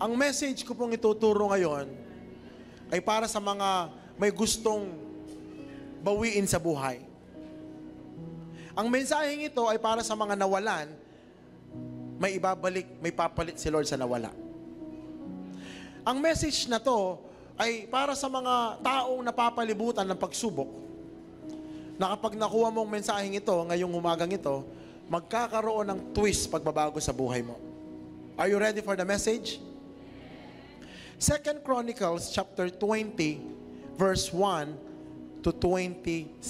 Ang message ko pong ituturo ngayon ay para sa mga may gustong bawiin sa buhay. Ang mensaheng ito ay para sa mga nawalan, may ibabalik, may papalit si Lord sa nawala. Ang message na to ay para sa mga taong napapalibutan ng pagsubok na kapag nakuha mong mensaheng ito, ngayong umagang ito, magkakaroon ng twist pagbabago sa buhay mo. Are you ready for the message? Second Chronicles chapter 20 verse 1 to 26.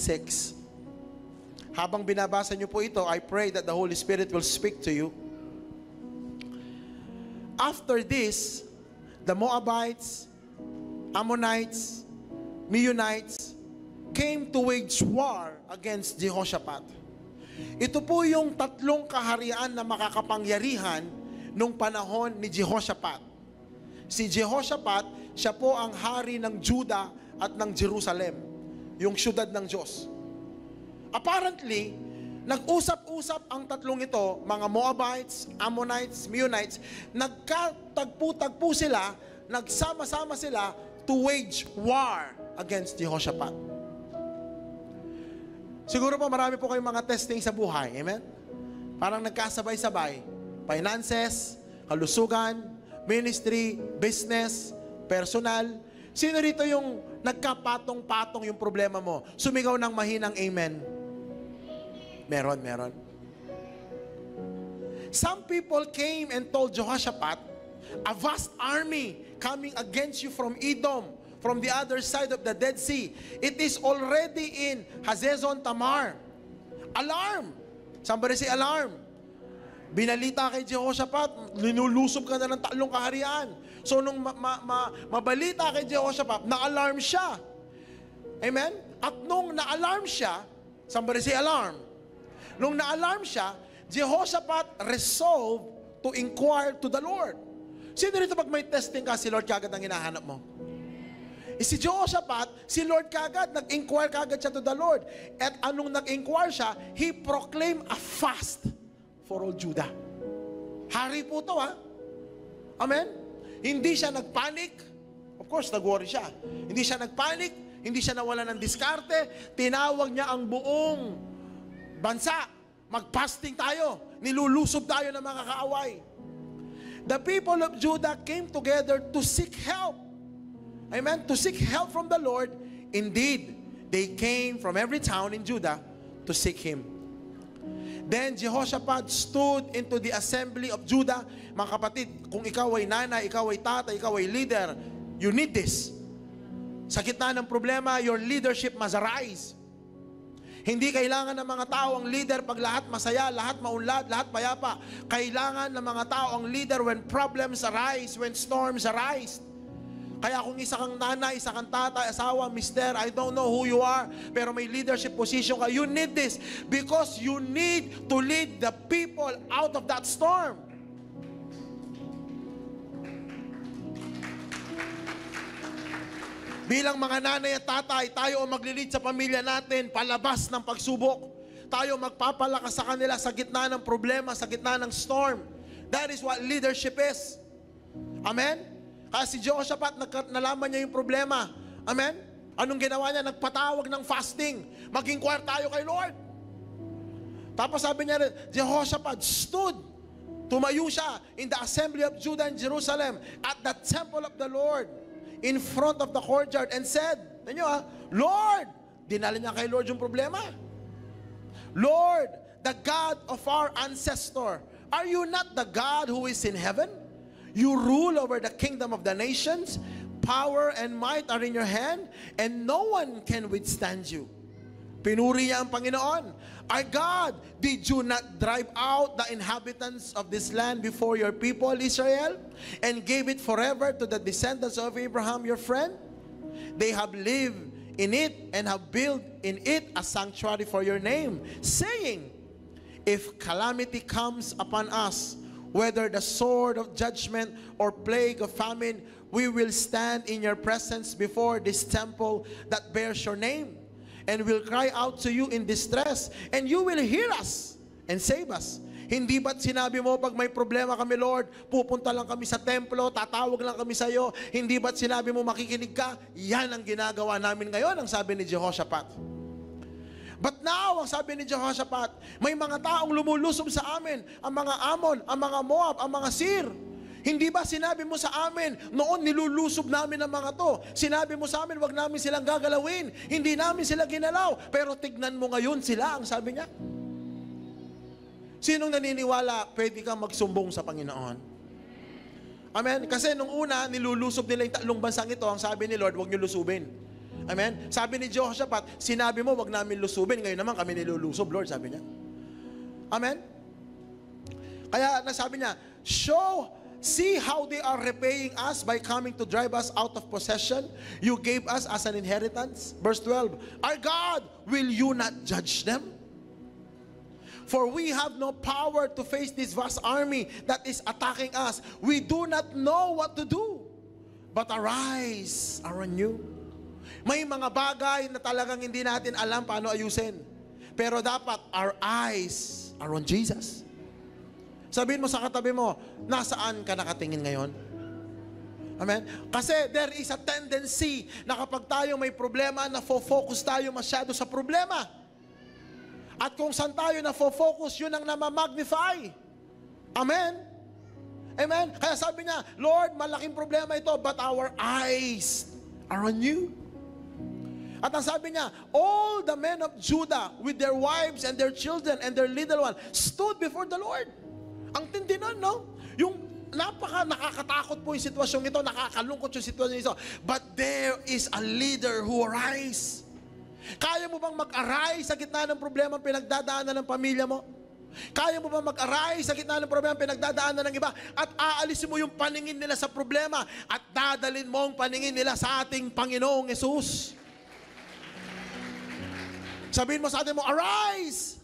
Habang binabasa niyo po ito, I pray that the Holy Spirit will speak to you. After this, the Moabites, Ammonites, Meunites came to wage war against Jehoshaphat. Ito po yung tatlong kaharian na makakapangyarihan nung panahon ni Jehoshaphat. Si Jehoshaphat, siya po ang hari ng Juda at ng Jerusalem, yung syudad ng Diyos. Apparently, nag-usap-usap ang tatlong ito, mga Moabites, Ammonites, Meunites, nagkatagpo-tagpo sila, nagsama-sama sila to wage war against Jehoshaphat. Siguro po marami po kayong mga testing sa buhay. Amen? Parang nagkasabay-sabay. Finances, kalusugan, ministry, business, personal. Sino rito yung nagkapatong-patong yung problema mo? Sumigaw ng mahinang amen. Meron, meron. Some people came and told Jehoshaphat, a vast army coming against you from Edom, from the other side of the Dead Sea. It is already in Hazezon Tamar. Alarm! Somebody say alarm. Binalita kay Jehoshaphat, linulusob ka na ng tatlong kaharian. So nung ma- ma- ma- mabalita kay Jehoshaphat, na-alarm siya. Amen? At nung na-alarm siya, somebody say alarm. Nung na-alarm siya, Jehoshaphat resolved to inquire to the Lord. Sino rito pag may testing ka, si Lord kagad ang hinahanap mo? Eh, si Jehoshaphat, si Lord kagad, nag-inquire kagad siya to the Lord. At anong nag-inquire siya, he proclaimed a fast for all Judah. Hari po to ha. Amen? Hindi siya nagpanic. Of course, nag-worry siya. Hindi siya nagpanic. Hindi siya nawala ng diskarte. Tinawag niya ang buong bansa. Mag-fasting tayo. Nilulusob tayo ng mga kaaway. The people of Judah came together to seek help. Amen? To seek help from the Lord. Indeed, they came from every town in Judah to seek Him. Then Jehoshaphat stood into the assembly of Judah. Mga kapatid, kung ikaw ay nanay, ikaw ay tatay, ikaw ay leader, you need this. Sa gitna ng problema, your leadership must arise. Hindi kailangan ng mga tao ang leader pag lahat masaya, lahat maunlad, lahat payapa. Kailangan ng mga tao ang leader when problems arise, when storms arise. Kaya kung isa kang nanay, isa kang tatay, asawa, mister, I don't know who you are, pero may leadership position ka, you need this because you need to lead the people out of that storm. Bilang mga nanay at tatay, tayo ang maglilid sa pamilya natin palabas ng pagsubok. Tayo magpapalakas sa kanila sa gitna ng problema, sa gitna ng storm. That is what leadership is. Amen? Kaya si Jehoshaphat, nalaman niya yung problema. Amen? Anong ginawa niya? Nagpatawag ng fasting. Mag-inquire tayo kay Lord. Tapos sabi niya, rin, Jehoshaphat stood. Tumayo siya in the assembly of Judah and Jerusalem at the temple of the Lord in front of the courtyard and said, Tanyo ah, Lord, dinala niya kay Lord yung problema. Lord, the God of our ancestor, are you not the God who is in heaven? You rule over the kingdom of the nations. Power and might are in your hand, and no one can withstand you. Pinuri niya ang Panginoon. Our God, did you not drive out the inhabitants of this land before your people, Israel, and gave it forever to the descendants of Abraham, your friend? They have lived in it and have built in it a sanctuary for your name, saying, If calamity comes upon us, whether the sword of judgment or plague of famine, we will stand in your presence before this temple that bears your name, and will cry out to you in distress, and you will hear us and save us. Hindi ba't sinabi mo pag may problema kami, Lord, pupunta lang kami sa templo, tatawag lang kami sa iyo. Hindi ba't sinabi mo makikinig ka? Yan ang ginagawa namin ngayon, ang sabi ni Jehoshaphat. But now, ang sabi ni Jehoshaphat, may mga taong lumulusob sa amin, ang mga Amon, ang mga Moab, ang mga Sir. Hindi ba sinabi mo sa amin, noon nilulusob namin ang mga to. Sinabi mo sa amin, wag namin silang gagalawin. Hindi namin sila ginalaw. Pero tignan mo ngayon sila, ang sabi niya. Sinong naniniwala, pwede kang magsumbong sa Panginoon? Amen? Kasi nung una, nilulusob nila yung tatlong bansang ito, ang sabi ni Lord, wag niyo lusubin. Amen? Sabi ni Jehoshaphat, sinabi mo, wag namin lusubin. Ngayon naman kami nilulusob, Lord, sabi niya. Amen? Kaya nasabi niya, show See how they are repaying us by coming to drive us out of possession. You gave us as an inheritance. Verse 12 Our God, will you not judge them? For we have no power to face this vast army that is attacking us. We do not know what to do. But arise are on you. May mga bagay na talagang hindi natin alam paano ayusin. Pero dapat our eyes are on Jesus. Sabihin mo sa katabi mo, nasaan ka nakatingin ngayon? Amen? Kasi there is a tendency na kapag tayo may problema, na focus tayo masyado sa problema. At kung saan tayo na focus, yun ang namamagnify. Amen? Amen? Kaya sabi niya, Lord, malaking problema ito, but our eyes are on you. At ang sabi niya, all the men of Judah with their wives and their children and their little one stood before the Lord. Ang tindi nun, no? Yung napaka nakakatakot po yung sitwasyong ito, nakakalungkot yung sitwasyon ito. But there is a leader who arise. Kaya mo bang mag-arise sa gitna ng problema pinagdadaanan ng pamilya mo? Kaya mo ba mag-arise sa gitna ng problema pinagdadaanan ng iba at aalisin mo yung paningin nila sa problema at dadalin mo ang paningin nila sa ating Panginoong Yesus? Sabihin mo sa atin mo, arise!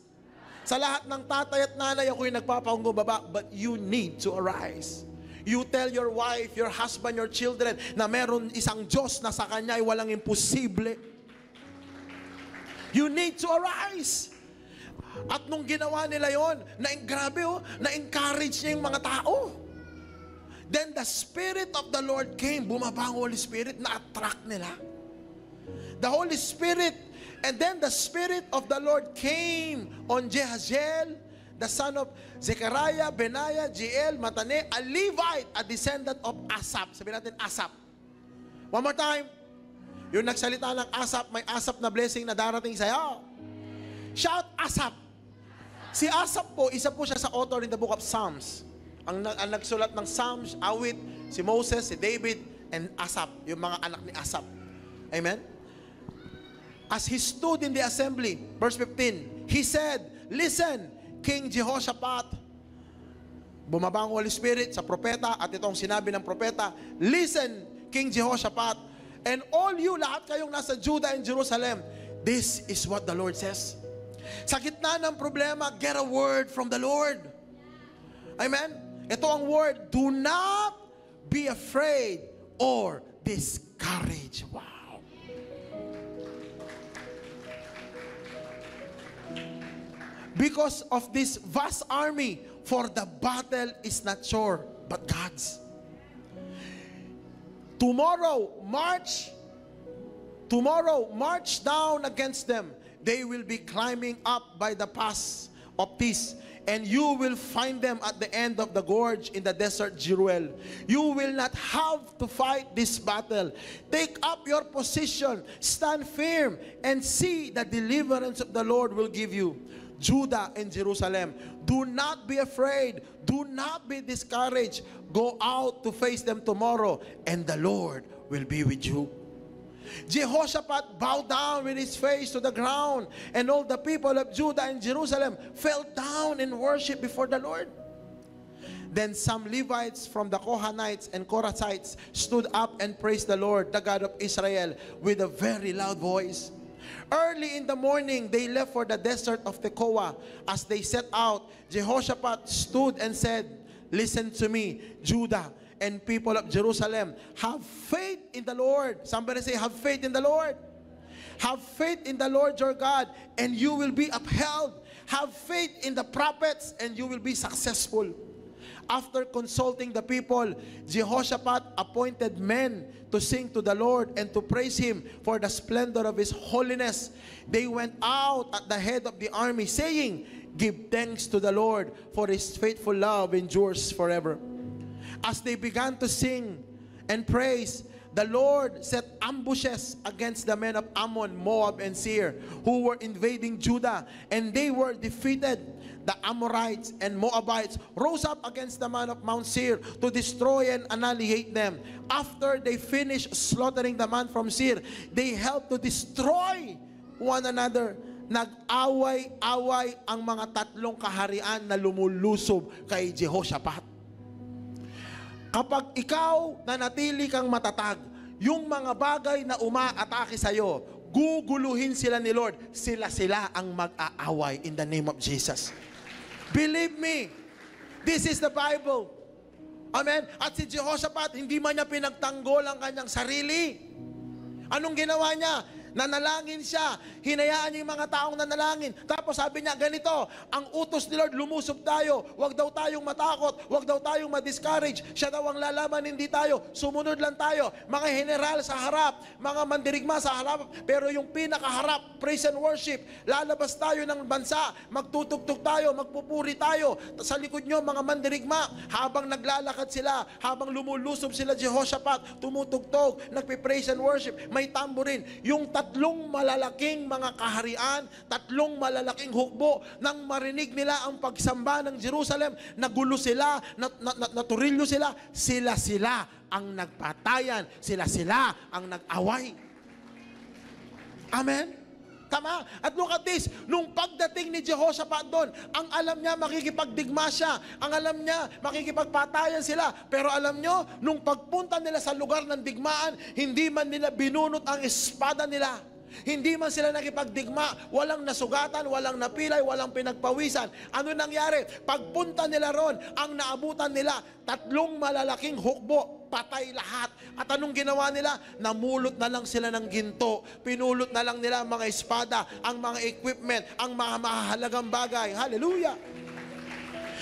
Sa lahat ng tatay at nanay, ako'y nagpapangumbaba, but you need to arise. You tell your wife, your husband, your children na meron isang Diyos na sa Kanya ay walang imposible. You need to arise. At nung ginawa nila yon, na grabe oh, na-encourage niya yung mga tao. Then the Spirit of the Lord came, bumaba ang Holy Spirit, na-attract nila. The Holy Spirit And then the Spirit of the Lord came on Jehaziel, the son of Zechariah, Benaiah, Jeel, Matane, a Levite, a descendant of Asap. Sabi natin, Asap. One more time. Yung nagsalita ng Asap, may Asap na blessing na darating sa'yo. Shout, Asap. Si Asap po, isa po siya sa author in the book of Psalms. Ang, ang nagsulat ng Psalms, awit, si Moses, si David, and Asap, yung mga anak ni Asap. Amen? As he stood in the assembly, verse 15, he said, Listen, King Jehoshaphat, bumaba Holy Spirit sa propeta at itong sinabi ng propeta, Listen, King Jehoshaphat, and all you, lahat kayong nasa Judah and Jerusalem, this is what the Lord says. Sa gitna ng problema, get a word from the Lord. Amen? Ito ang word, do not be afraid or discouraged. Wow. Because of this vast army, for the battle is not sure, but God's. Tomorrow, march. Tomorrow, march down against them. They will be climbing up by the pass of peace, and you will find them at the end of the gorge in the desert Jeruel. You will not have to fight this battle. Take up your position, stand firm, and see the deliverance of the Lord will give you. Judah and Jerusalem. Do not be afraid. Do not be discouraged. Go out to face them tomorrow, and the Lord will be with you. Jehoshaphat bowed down with his face to the ground, and all the people of Judah and Jerusalem fell down in worship before the Lord. Then some Levites from the Kohanites and Korathites stood up and praised the Lord, the God of Israel, with a very loud voice. Early in the morning, they left for the desert of Tekoa. As they set out, Jehoshaphat stood and said, Listen to me, Judah and people of Jerusalem. Have faith in the Lord. Somebody say, Have faith in the Lord. Have faith in the Lord your God, and you will be upheld. Have faith in the prophets and you will be successful. After consulting the people, Jehoshaphat appointed men to sing to the Lord and to praise him for the splendor of his holiness. They went out at the head of the army, saying, Give thanks to the Lord, for his faithful love endures forever. As they began to sing and praise, the Lord set ambushes against the men of Ammon, Moab, and Seir, who were invading Judah, and they were defeated. The Amorites and Moabites rose up against the man of Mount Seir to destroy and annihilate them. After they finished slaughtering the man from Seir, they helped to destroy one another. Nag-away-away ang mga tatlong kaharian na lumulusob kay Jehoshaphat. Kapag ikaw nanatili kang matatag, yung mga bagay na umaatake sa'yo, guguluhin sila ni Lord. Sila-sila ang mag-aaway in the name of Jesus. Believe me, this is the Bible. Amen? At si Jehoshaphat, hindi man niya pinagtanggol ang kanyang sarili. Anong ginawa niya? Nanalangin siya. Hinayaan niya yung mga taong nanalangin. Tapos sabi niya, ganito, ang utos ni Lord, lumusob tayo. Huwag daw tayong matakot. Huwag daw tayong ma-discourage. Siya daw ang lalaban, hindi tayo. Sumunod lang tayo. Mga general sa harap, mga mandirigma sa harap. Pero yung pinakaharap, praise and worship. Lalabas tayo ng bansa. Magtutugtog tayo, magpupuri tayo. Sa likod nyo, mga mandirigma, habang naglalakad sila, habang lumulusob sila, Jehoshaphat, tumutugtog, nagpe-praise and worship, may tamborin. Yung tatlong malalaking mga kaharian, tatlong malalaking hukbo, nang marinig nila ang pagsamba ng Jerusalem, nagulo sila, nat, nat, nat, naturilyo sila, sila-sila ang nagpatayan, sila-sila ang nag-away. Amen? Tama? At look at this, nung pagdating ni Jehoshaphat doon, ang alam niya makikipagdigma siya, ang alam niya makikipagpatayan sila. Pero alam nyo, nung pagpunta nila sa lugar ng digmaan, hindi man nila binunot ang espada nila. Hindi man sila nakipagdigma, walang nasugatan, walang napilay, walang pinagpawisan. Ano nangyari? Pagpunta nila ron, ang naabutan nila, tatlong malalaking hukbo, patay lahat. At anong ginawa nila? Namulot na lang sila ng ginto. Pinulot na lang nila ang mga espada, ang mga equipment, ang mga mahalagang bagay. Hallelujah!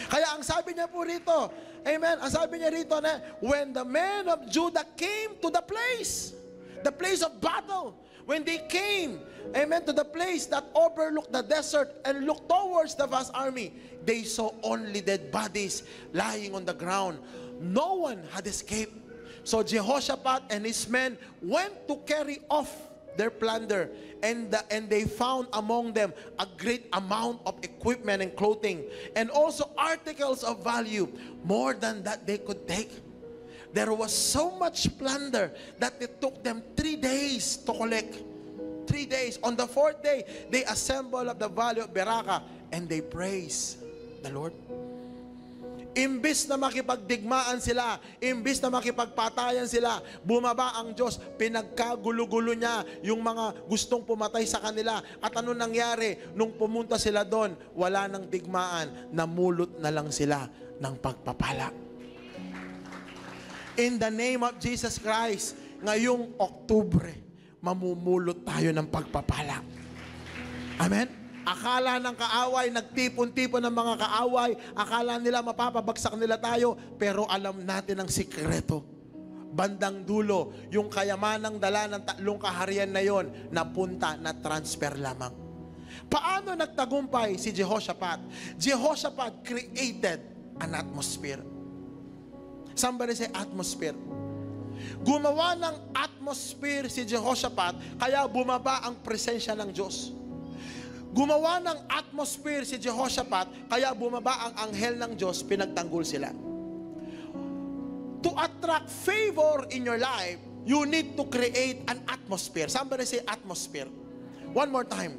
Kaya ang sabi niya po rito, Amen. Ang sabi niya rito na, when the men of Judah came to the place, the place of battle, when they came, amen, to the place that overlooked the desert and looked towards the vast army, they saw only dead bodies lying on the ground. No one had escaped. So Jehoshaphat and his men went to carry off their plunder and the, and they found among them a great amount of equipment and clothing and also articles of value more than that they could take. There was so much plunder that it took them three days to collect. Three days. On the fourth day they assembled at the valley of Beraka and they praise the Lord Imbis na makipagdigmaan sila, imbis na makipagpatayan sila, bumaba ang Diyos, pinagkagulo-gulo niya yung mga gustong pumatay sa kanila. At ano nangyari? Nung pumunta sila doon, wala nang digmaan, namulot na lang sila ng pagpapala. In the name of Jesus Christ, ngayong Oktubre, mamumulot tayo ng pagpapala. Amen? Akala ng kaaway, nagtipon-tipon ng mga kaaway, akala nila mapapabagsak nila tayo, pero alam natin ang sikreto. Bandang dulo, yung kayamanang dala ng tatlong kaharian na yon, napunta na transfer lamang. Paano nagtagumpay si Jehoshaphat? Jehoshaphat created an atmosphere. Somebody say atmosphere. Gumawa ng atmosphere si Jehoshaphat, kaya bumaba ang presensya ng Diyos. Gumawa ng atmosphere si Jehoshaphat, kaya bumaba ang anghel ng Diyos, pinagtanggol sila. To attract favor in your life, you need to create an atmosphere. Somebody say atmosphere. One more time.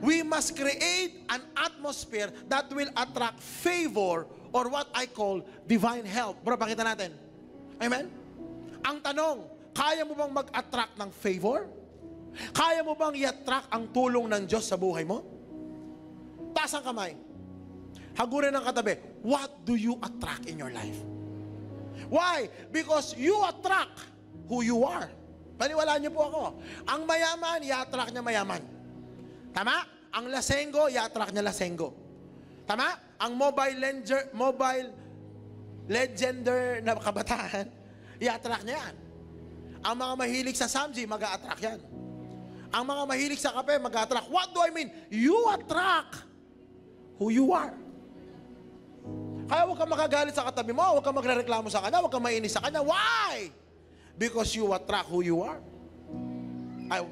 We must create an atmosphere that will attract favor or what I call divine help. Bro, pakita natin. Amen? Ang tanong, kaya mo bang mag-attract ng favor? Kaya mo bang i-attract ang tulong ng Diyos sa buhay mo? Taas ang kamay. Hagurin ng katabi, what do you attract in your life? Why? Because you attract who you are. Paniwalaan niyo po ako. Ang mayaman, i-attract niya mayaman. Tama? Ang lasenggo, i-attract niya lasenggo. Tama? Ang mobile lenger, mobile legender na kabataan, i-attract niya yan. Ang mga mahilig sa Samji, mag-a-attract yan. Ang mga mahilig sa kape, mag-a-attract. What do I mean? You attract who you are. Kaya huwag kang magagalit sa katabi mo, huwag kang magrereklamo sa kanya, huwag kang mainis sa kanya. Why? Because you attract who you are. Ay,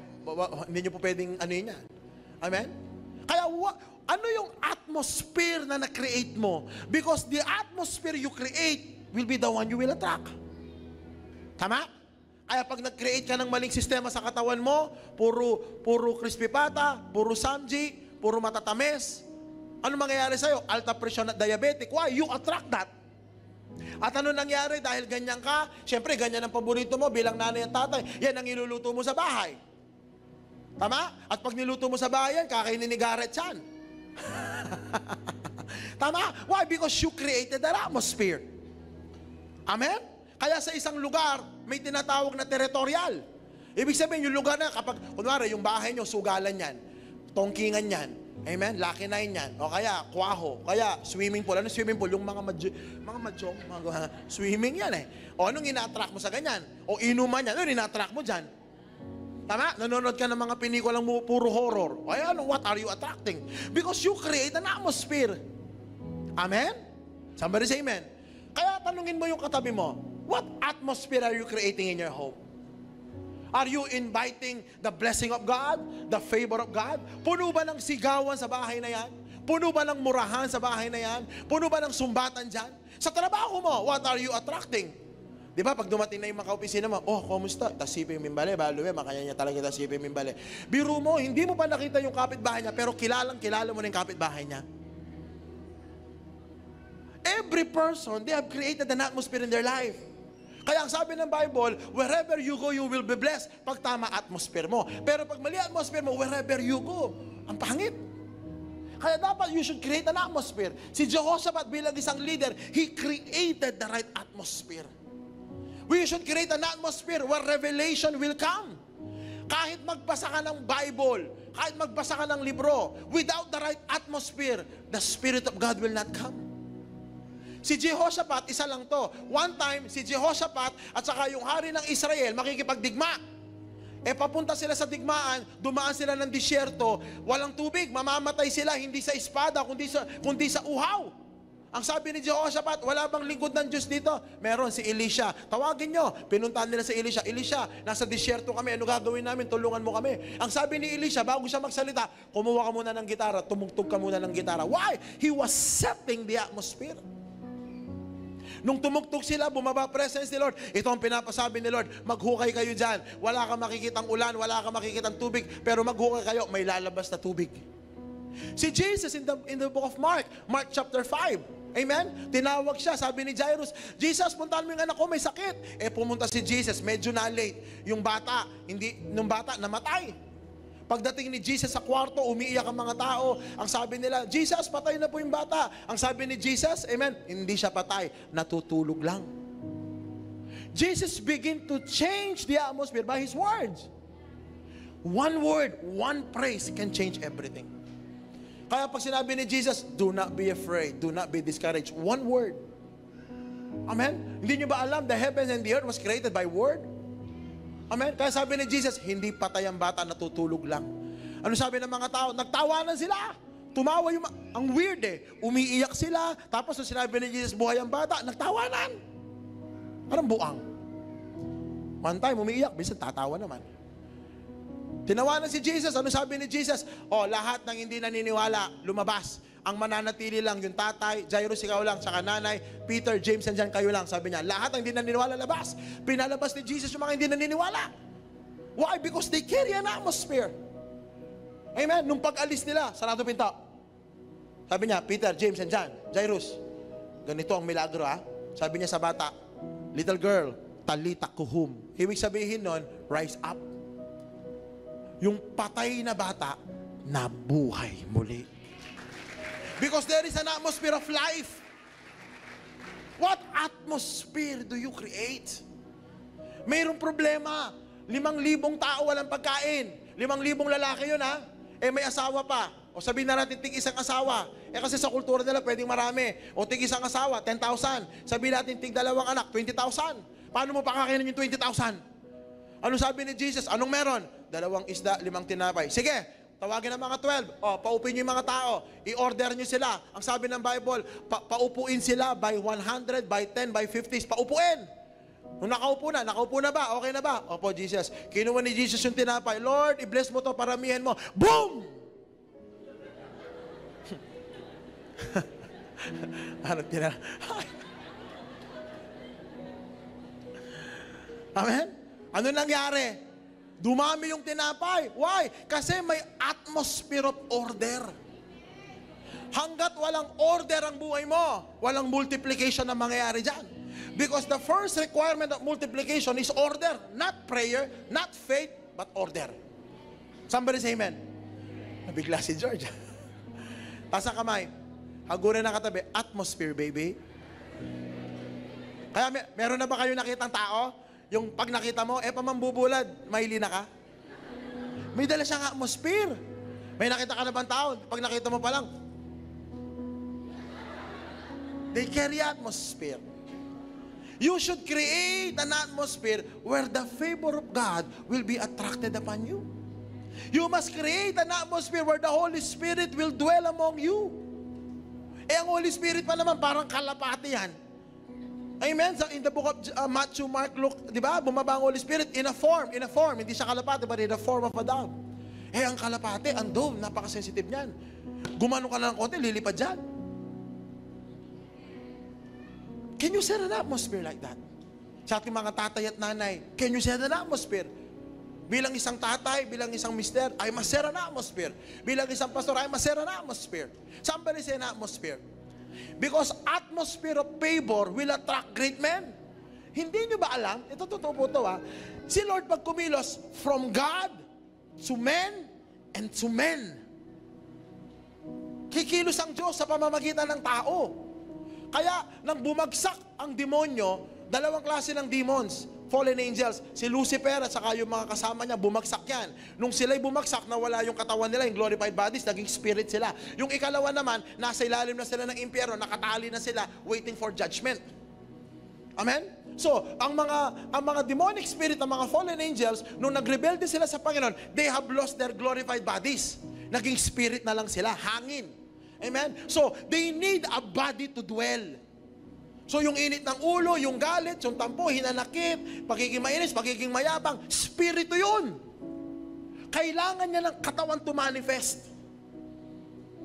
hindi nyo po pwedeng ano yun yan. Amen? Kaya ano yung atmosphere na na-create mo? Because the atmosphere you create will be the one you will attract. Tama? Kaya pag nag-create ka ng maling sistema sa katawan mo, puro, puro crispy pata, puro samji, puro matatamis, ano mangyayari sa'yo? Alta pressure at diabetic. Why? You attract that. At ano nangyari dahil ganyan ka? Siyempre, ganyan ang paborito mo bilang nanay at tatay. Yan ang iluluto mo sa bahay. Tama? At pag niluto mo sa bahay yan, kakainin ni Garrett yan. Tama? Why? Because you created that atmosphere. Amen? Kaya sa isang lugar, may tinatawag na teritorial. Ibig sabihin, yung lugar na kapag, kunwari, yung bahay nyo, sugalan yan, tongkingan yan, amen, lucky nine yan, o kaya, kwaho, kaya, swimming pool. Ano swimming pool? Yung mga madyo, mga madyong, mga swimming yan eh. O anong ina-attract mo sa ganyan? O inuman yan, ano ina-attract mo dyan? Tama? Nanonood ka ng mga pinikulang mo, puro horror. O ano, what are you attracting? Because you create an atmosphere. Amen? Somebody say amen. Kaya tanungin mo yung katabi mo, what atmosphere are you creating in your home? Are you inviting the blessing of God? The favor of God? Puno ba ng sigawan sa bahay na yan? Puno ba ng murahan sa bahay na yan? Puno ba ng sumbatan dyan? Sa trabaho mo, what are you attracting? Di ba, pag dumating na yung mga opisina mo, oh, kumusta? Tasipin mimbale, balo eh, makanya niya talaga tasipin mimbale. Biro mo, hindi mo pa nakita yung kapitbahay niya, pero kilalang kilala mo na yung kapitbahay niya. Every person, they have created an atmosphere in their life. Kaya ang sabi ng Bible, wherever you go, you will be blessed pag tama atmosphere mo. Pero pag mali atmosphere mo, wherever you go, ang pangit. Kaya dapat you should create an atmosphere. Si Jehoshaphat bilang isang leader, he created the right atmosphere. We should create an atmosphere where revelation will come. Kahit magbasa ka ng Bible, kahit magbasa ka ng libro, without the right atmosphere, the Spirit of God will not come. Si Jehoshaphat, isa lang to. One time, si Jehoshaphat at saka yung hari ng Israel makikipagdigma. Eh papunta sila sa digmaan, dumaan sila ng disyerto, walang tubig, mamamatay sila hindi sa espada kundi sa kundi sa uhaw. Ang sabi ni Jehoshaphat, wala bang lingkod ng Diyos dito? Meron si Elisha. Tawagin nyo. Pinuntahan nila si Elisha. Elisha, nasa disyerto kami. Ano gagawin namin? Tulungan mo kami. Ang sabi ni Elisha, bago siya magsalita, kumuha ka muna ng gitara, tumugtog ka muna ng gitara. Why? He was setting the atmosphere. Nung tumugtog sila, bumaba presence ni Lord. Ito ang pinapasabi ni Lord, maghukay kayo dyan. Wala kang makikitang ulan, wala kang makikitang tubig, pero maghukay kayo, may lalabas na tubig. Si Jesus in the, in the book of Mark, Mark chapter 5, Amen? Tinawag siya, sabi ni Jairus, Jesus, puntahan mo yung anak ko, may sakit. Eh, pumunta si Jesus, medyo na late. Yung bata, hindi, nung bata, namatay. Pagdating ni Jesus sa kwarto, umiiyak ang mga tao. Ang sabi nila, Jesus, patay na po yung bata. Ang sabi ni Jesus, amen, hindi siya patay, natutulog lang. Jesus begin to change the atmosphere by His words. One word, one praise can change everything. Kaya pag sinabi ni Jesus, do not be afraid, do not be discouraged. One word. Amen? Hindi nyo ba alam, the heavens and the earth was created by word? Amen? Kaya sabi ni Jesus, hindi patay ang bata, natutulog lang. Ano sabi ng mga tao? Nagtawanan sila. Tumawa yung... Ang weird eh. Umiiyak sila. Tapos nung sinabi ni Jesus, buhay ang bata, nagtawanan. Parang buang. One time, umiiyak. Minsan tatawa naman. Tinawanan si Jesus. Ano sabi ni Jesus? Oh, lahat ng hindi naniniwala, lumabas. Ang mananatili lang yung tatay, Jairus ikaw lang, saka nanay, Peter, James, andyan kayo lang. Sabi niya, lahat ng hindi naniniwala, labas. Pinalabas ni Jesus yung mga hindi naniniwala. Why? Because they carry an atmosphere. Amen? Nung pag-alis nila, sarado pinto. Sabi niya, Peter, James, and John, Jairus, ganito ang milagro ha. Sabi niya sa bata, little girl, talita kuhum. Ibig sabihin nun, rise up. Yung patay na bata, nabuhay muli. Because there is an atmosphere of life. What atmosphere do you create? Mayroong problema. Limang libong tao walang pagkain. Limang libong lalaki yun ha. Eh may asawa pa. O sabihin na natin, tig isang asawa. Eh kasi sa kultura nila, pwedeng marami. O tig isang asawa, 10,000. Sabihin natin, tig dalawang anak, 20,000. Paano mo pakakainin yung 20,000? Ano sabi ni Jesus? Anong meron? Dalawang isda, limang tinapay. Sige, tawagin ang mga 12. O, paupin niyo yung mga tao. I-order niyo sila. Ang sabi ng Bible, pa- paupuin sila by 100, by 10, by 50. Paupuin. Nung nakaupo na, nakaupo na ba? Okay na ba? Opo, Jesus. Kinuha ni Jesus yung tinapay. Lord, i-bless mo to, paramihan mo. Boom! ano tina? Amen? Ano nangyari? Dumami yung tinapay. Why? Kasi may atmosphere of order. Hanggat walang order ang buhay mo, walang multiplication na mangyayari dyan. Because the first requirement of multiplication is order. Not prayer, not faith, but order. Somebody say amen. Nabigla si George. Taas ang kamay. Hagurin ang katabi. Atmosphere, baby. Kaya may, meron na ba kayo nakitang tao? Yung pag nakita mo, eh pamambubulad, mahili na ka? May dala siyang atmosphere. May nakita ka na bang tao? Pag nakita mo pa lang, they carry atmosphere. You should create an atmosphere where the favor of God will be attracted upon you. You must create an atmosphere where the Holy Spirit will dwell among you. Eh, ang Holy Spirit pa naman, parang kalapati yan. Amen? So, in the book of uh, Matthew, Mark, Luke, di ba? Bumaba ang Holy Spirit in a form, in a form. Hindi siya kalapati, but in the form of a dove. Eh, ang kalapati, ang dove, napaka-sensitive niyan. Gumano ka na ng konti, lilipad dyan. Can you set an atmosphere like that? Sa ating mga tatay at nanay, can you set an atmosphere? Bilang isang tatay, bilang isang mister, I must set an atmosphere. Bilang isang pastor, I must set an atmosphere. Somebody say an atmosphere. Because atmosphere of favor will attract great men. Hindi nyo ba alam? Ito totoo po ito ha. Si Lord pag kumilos from God to men and to men. Kikilos ang Diyos sa pamamagitan ng tao. Kaya nang bumagsak ang demonyo, dalawang klase ng demons, fallen angels, si Lucifer at saka yung mga kasama niya, bumagsak yan. Nung sila'y bumagsak, nawala yung katawan nila, yung glorified bodies, naging spirit sila. Yung ikalawa naman, nasa ilalim na sila ng impyerno, nakatali na sila, waiting for judgment. Amen? So, ang mga ang mga demonic spirit, ang mga fallen angels, nung nagrebelde sila sa Panginoon, they have lost their glorified bodies. Naging spirit na lang sila, hangin. Amen? So, they need a body to dwell. So, yung init ng ulo, yung galit, yung tampo, hinanakit, pagiging mainis, pagiging mayabang, spirito yun. Kailangan niya ng katawan to manifest.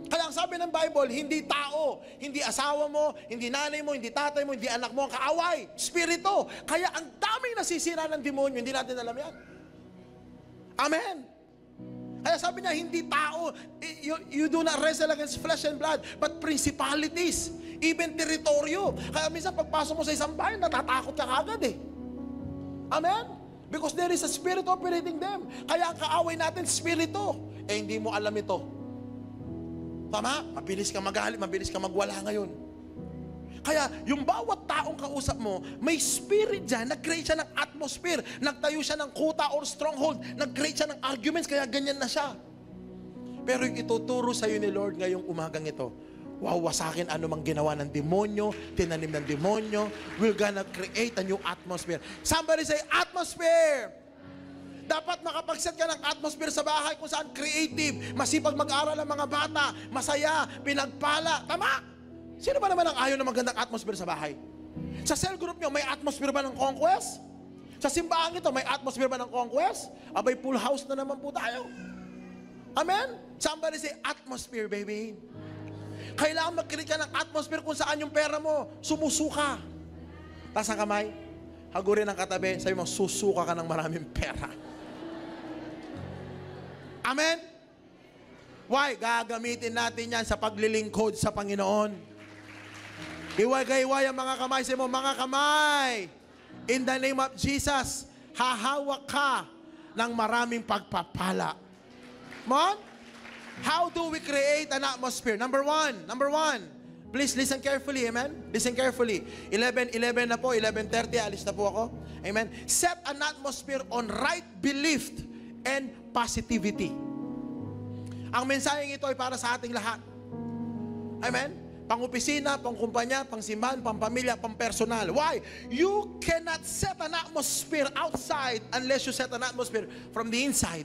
Kaya ang sabi ng Bible, hindi tao, hindi asawa mo, hindi nanay mo, hindi tatay mo, hindi anak mo ang kaaway. Spirito. Kaya ang daming nasisira ng demonyo, hindi natin alam yan. Amen. Kaya sabi niya, hindi tao, you, you do not wrestle against flesh and blood, but principalities, even teritoryo. Kaya minsan pagpasok mo sa isang bahay, natatakot ka kagad eh. Amen? Because there is a spirit operating them. Kaya ang kaaway natin, spirito. Eh hindi mo alam ito. Tama? Mabilis ka magalit, mabilis ka magwala ngayon. Kaya yung bawat taong kausap mo, may spirit dyan, nag-create siya ng atmosphere, nagtayo siya ng kuta or stronghold, nag-create siya ng arguments, kaya ganyan na siya. Pero yung ituturo sa iyo ni Lord ngayong umagang ito, wawasakin ano mang ginawa ng demonyo, tinanim ng demonyo, we're gonna create a new atmosphere. Somebody say, atmosphere! Dapat makapag-set ka ng atmosphere sa bahay kung saan creative, masipag mag-aral ang mga bata, masaya, pinagpala. Tama? Sino ba naman ang ayaw ng magandang atmosphere sa bahay? Sa cell group nyo, may atmosphere ba ng conquest? Sa simbahan ito, may atmosphere ba ng conquest? Abay, full house na naman po tayo. Amen? Somebody say, atmosphere, baby. Kailangan mag-create ka ng atmosphere kung saan yung pera mo sumusuka. Taas ang kamay. Hagurin ang katabi. Sabi mo, susuka ka ng maraming pera. Amen? Why? Gagamitin natin yan sa paglilingkod sa Panginoon. Iwagay-iway ang mga kamay sa mo, mga kamay. In the name of Jesus, hahawak ka ng maraming pagpapala. Mon? How do we create an atmosphere? Number one, number one, please listen carefully, amen? Listen carefully. 11, 11 na po, 11.30, alis na po ako. Amen? Set an atmosphere on right belief and positivity. Ang mensaheng ito ay para sa ating lahat. Amen? Pang-opisina, pang-kumpanya, pang-simbahan, pang-pamilya, pang-personal. Why? You cannot set an atmosphere outside unless you set an atmosphere from the inside.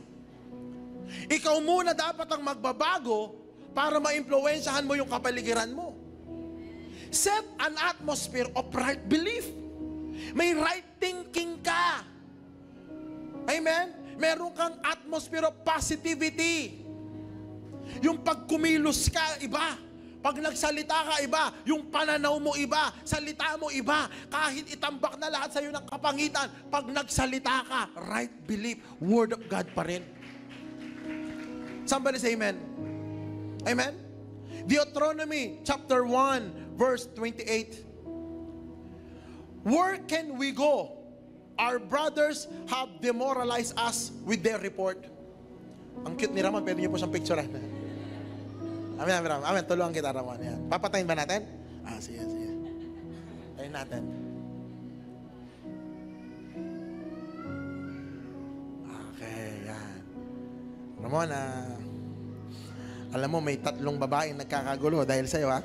Ikaw muna dapat ang magbabago para ma-impluensyahan mo yung kapaligiran mo. Set an atmosphere of right belief. May right thinking ka. Amen? Meron kang atmosphere of positivity. Yung pagkumilos ka, iba. Pag nagsalita ka, iba. Yung pananaw mo, iba. Salita mo, iba. Kahit itambak na lahat sa'yo ng kapangitan, pag nagsalita ka, right belief, word of God pa rin. Somebody say amen. Amen? Deuteronomy chapter 1, verse 28. Where can we go? Our brothers have demoralized us with their report. Ang cute ni Ramon, pwede niyo po siyang picturean. Amen, amen, amen. Amen, tulungan kita, Ramon. Yan. Papatayin ba natin? Ah, sige, sige. Tayin natin. Okay, yan. Ramon, ah, alam mo, may tatlong babaeng nagkakagulo dahil sa'yo, ha?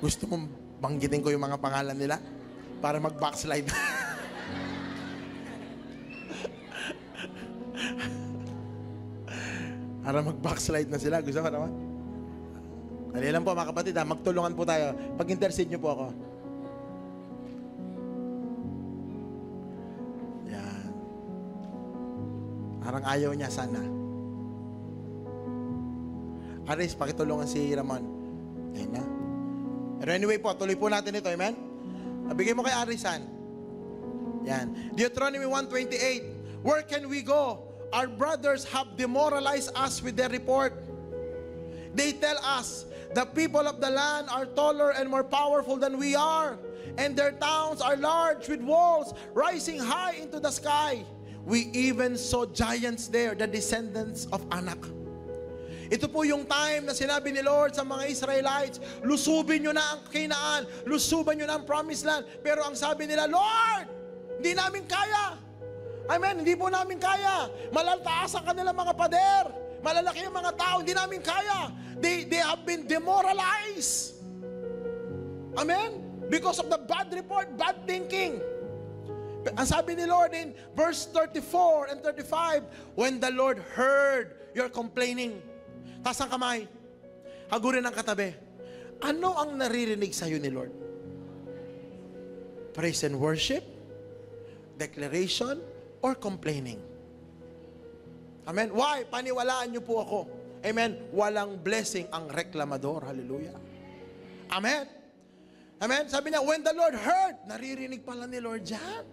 Gusto mong banggitin ko yung mga pangalan nila para mag-backslide. para mag-backslide na sila. Gusto ko naman. Dali lang po mga kapatid, ha? magtulungan po tayo. Pag-intercede niyo po ako. Yan. Parang ayaw niya sana. Aris, pakitulungan si Ramon. Yan na. Pero anyway po, tuloy po natin ito. Amen? Bigay mo kay Arisan. Yan. Deuteronomy 1.28 Where can we go? Our brothers have demoralized us with their report. They tell us, the people of the land are taller and more powerful than we are, and their towns are large with walls rising high into the sky. We even saw giants there, the descendants of Anak. Ito po yung time na sinabi ni Lord sa mga Israelites, lusubin nyo na ang Kinaan, lusuban nyo na ang promised land. Pero ang sabi nila, Lord, hindi namin kaya. Amen, hindi po namin kaya. Malaltaas ang kanilang mga pader. Malalaki ang mga tao, hindi namin kaya. They, they have been demoralized. Amen? Because of the bad report, bad thinking. Ang sabi ni Lord in verse 34 and 35, when the Lord heard your complaining, taas ang kamay, hagurin ang katabi. Ano ang naririnig sa iyo ni Lord? Praise and worship? Declaration? Or complaining? Amen? Why? Paniwalaan niyo po ako. Amen? Walang blessing ang reklamador. Hallelujah. Amen? Amen? Sabi niya, when the Lord heard, naririnig pala ni Lord yan.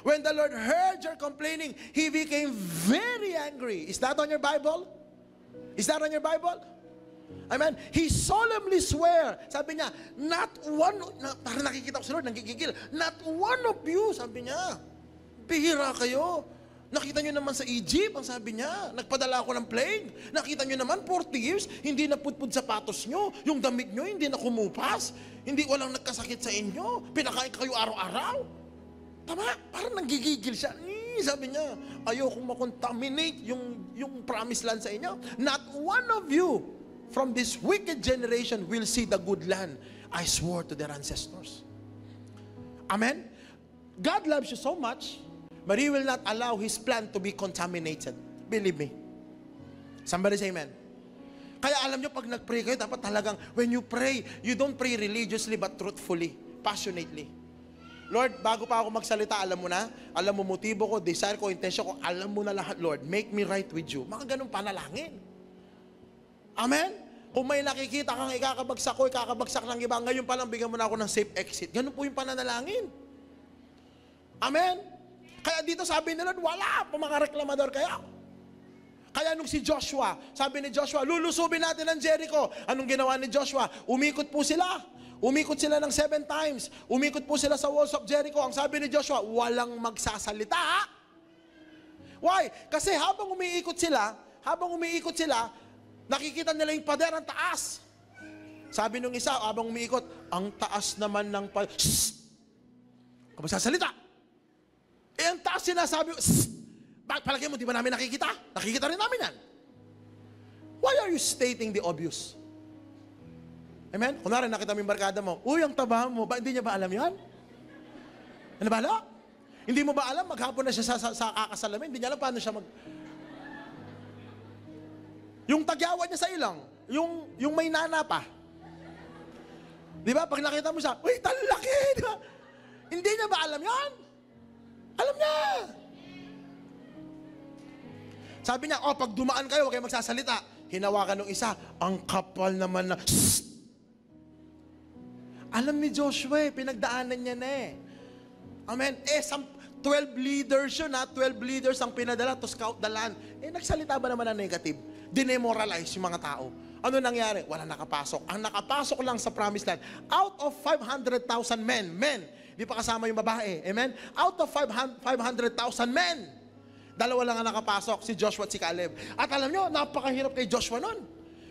When the Lord heard your complaining, He became very angry. Is that on your Bible? Is that on your Bible? Amen? He solemnly swear. Sabi niya, not one, na, parang nakikita ko si Lord, nagigigil. Not one of you, sabi niya. Bihira kayo. Nakita nyo naman sa Egypt, ang sabi niya, nagpadala ako ng plague. Nakita nyo naman, 40 years, hindi na putpud sapatos nyo. Yung damit nyo, hindi na kumupas. Hindi walang nagkasakit sa inyo. Pinakain kayo araw-araw. Tama, parang nanggigigil siya. Eh, sabi niya, ayokong makontaminate yung, yung promised land sa inyo. Not one of you from this wicked generation will see the good land I swore to their ancestors. Amen? God loves you so much, but He will not allow His plan to be contaminated. Believe me. Somebody say amen. Kaya alam nyo, pag nag-pray kayo, dapat talagang, when you pray, you don't pray religiously, but truthfully, passionately. Lord, bago pa ako magsalita, alam mo na, alam mo motibo ko, desire ko, intention ko, alam mo na lahat, Lord. Make me right with you. Mga ganun panalangin. Amen? Kung may nakikita kang ikakabagsak ko, ikakabagsak ng iba, ngayon pa lang bigyan mo na ako ng safe exit. Ganun po yung pananalangin. Amen? Kaya dito sabi ni Lord, wala pa mga reklamador kaya. Kaya nung si Joshua, sabi ni Joshua, lulusubin natin ang Jericho. Anong ginawa ni Joshua? Umikot po sila. Umikot sila ng seven times. Umikot po sila sa walls of Jericho. Ang sabi ni Joshua, walang magsasalita. Why? Kasi habang umiikot sila, habang umiikot sila, nakikita nila yung pader ang taas. Sabi nung isa, habang umiikot, ang taas naman ng pader. Shh! Kung magsasalita. Eh, ang taas sinasabi, Shh! Bakit palagay mo, di ba namin nakikita? Nakikita rin namin yan. Why are you stating the obvious? Amen? Kunwari, nakita mo yung barkada mo, Uy, ang taba mo, ba, hindi niya ba alam yan? Ano ba, ala? Hindi mo ba alam, maghapon na siya sa, sa, sa kakasalamin, hindi niya alam paano siya mag... Yung tagyawa niya sa ilang, yung, yung may nana pa. Di ba? Pag nakita mo siya, Uy, talaki! Di ba? Hindi niya ba alam yan? Alam niya! Sabi niya, oh, pag dumaan kayo, huwag kayo magsasalita. Hinawakan ng isa, ang kapal naman na, Shh! Alam ni Joshua eh, pinagdaanan niya na eh. Amen. Eh, some 12 leaders yun ha, 12 leaders ang pinadala to scout the land. Eh, nagsalita ba naman ng negative? Dinemoralize yung mga tao. Ano nangyari? Wala nakapasok. Ang nakapasok lang sa promised land, out of 500,000 men, men, di pa kasama yung babae, amen? Out of 500,000 men, dalawa lang ang nakapasok, si Joshua at si Caleb. At alam nyo, napakahirap kay Joshua nun.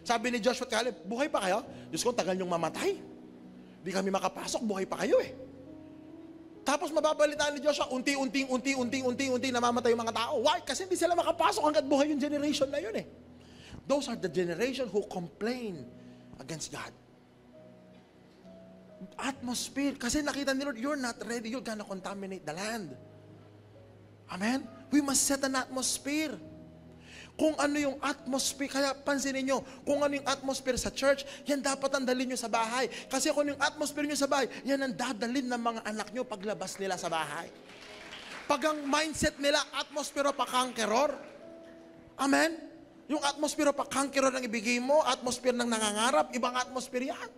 Sabi ni Joshua at Caleb, buhay pa kayo? Diyos ko, tagal nyong mamatay. Di kami makapasok, buhay pa kayo eh. Tapos mababalitaan ni Joshua, unti-unting, unti-unting, unti-unting namamatay yung mga tao. Why? Kasi hindi sila makapasok hanggat buhay yung generation na yun eh. Those are the generation who complain against God. Atmosphere. Kasi nakita ni Lord, you're not ready. You're gonna contaminate the land. Amen? We must set an atmosphere. Kung ano yung atmosphere, kaya pansinin nyo, kung ano yung atmosphere sa church, yan dapat ang dalhin nyo sa bahay. Kasi kung ano yung atmosphere nyo sa bahay, yan ang dadalhin ng mga anak nyo paglabas nila sa bahay. Pag ang mindset nila, atmosphere pa kankeror. Amen? Yung atmosphere pa kankeror ang ibigay mo, atmosphere ng nangangarap, ibang atmosphere yan.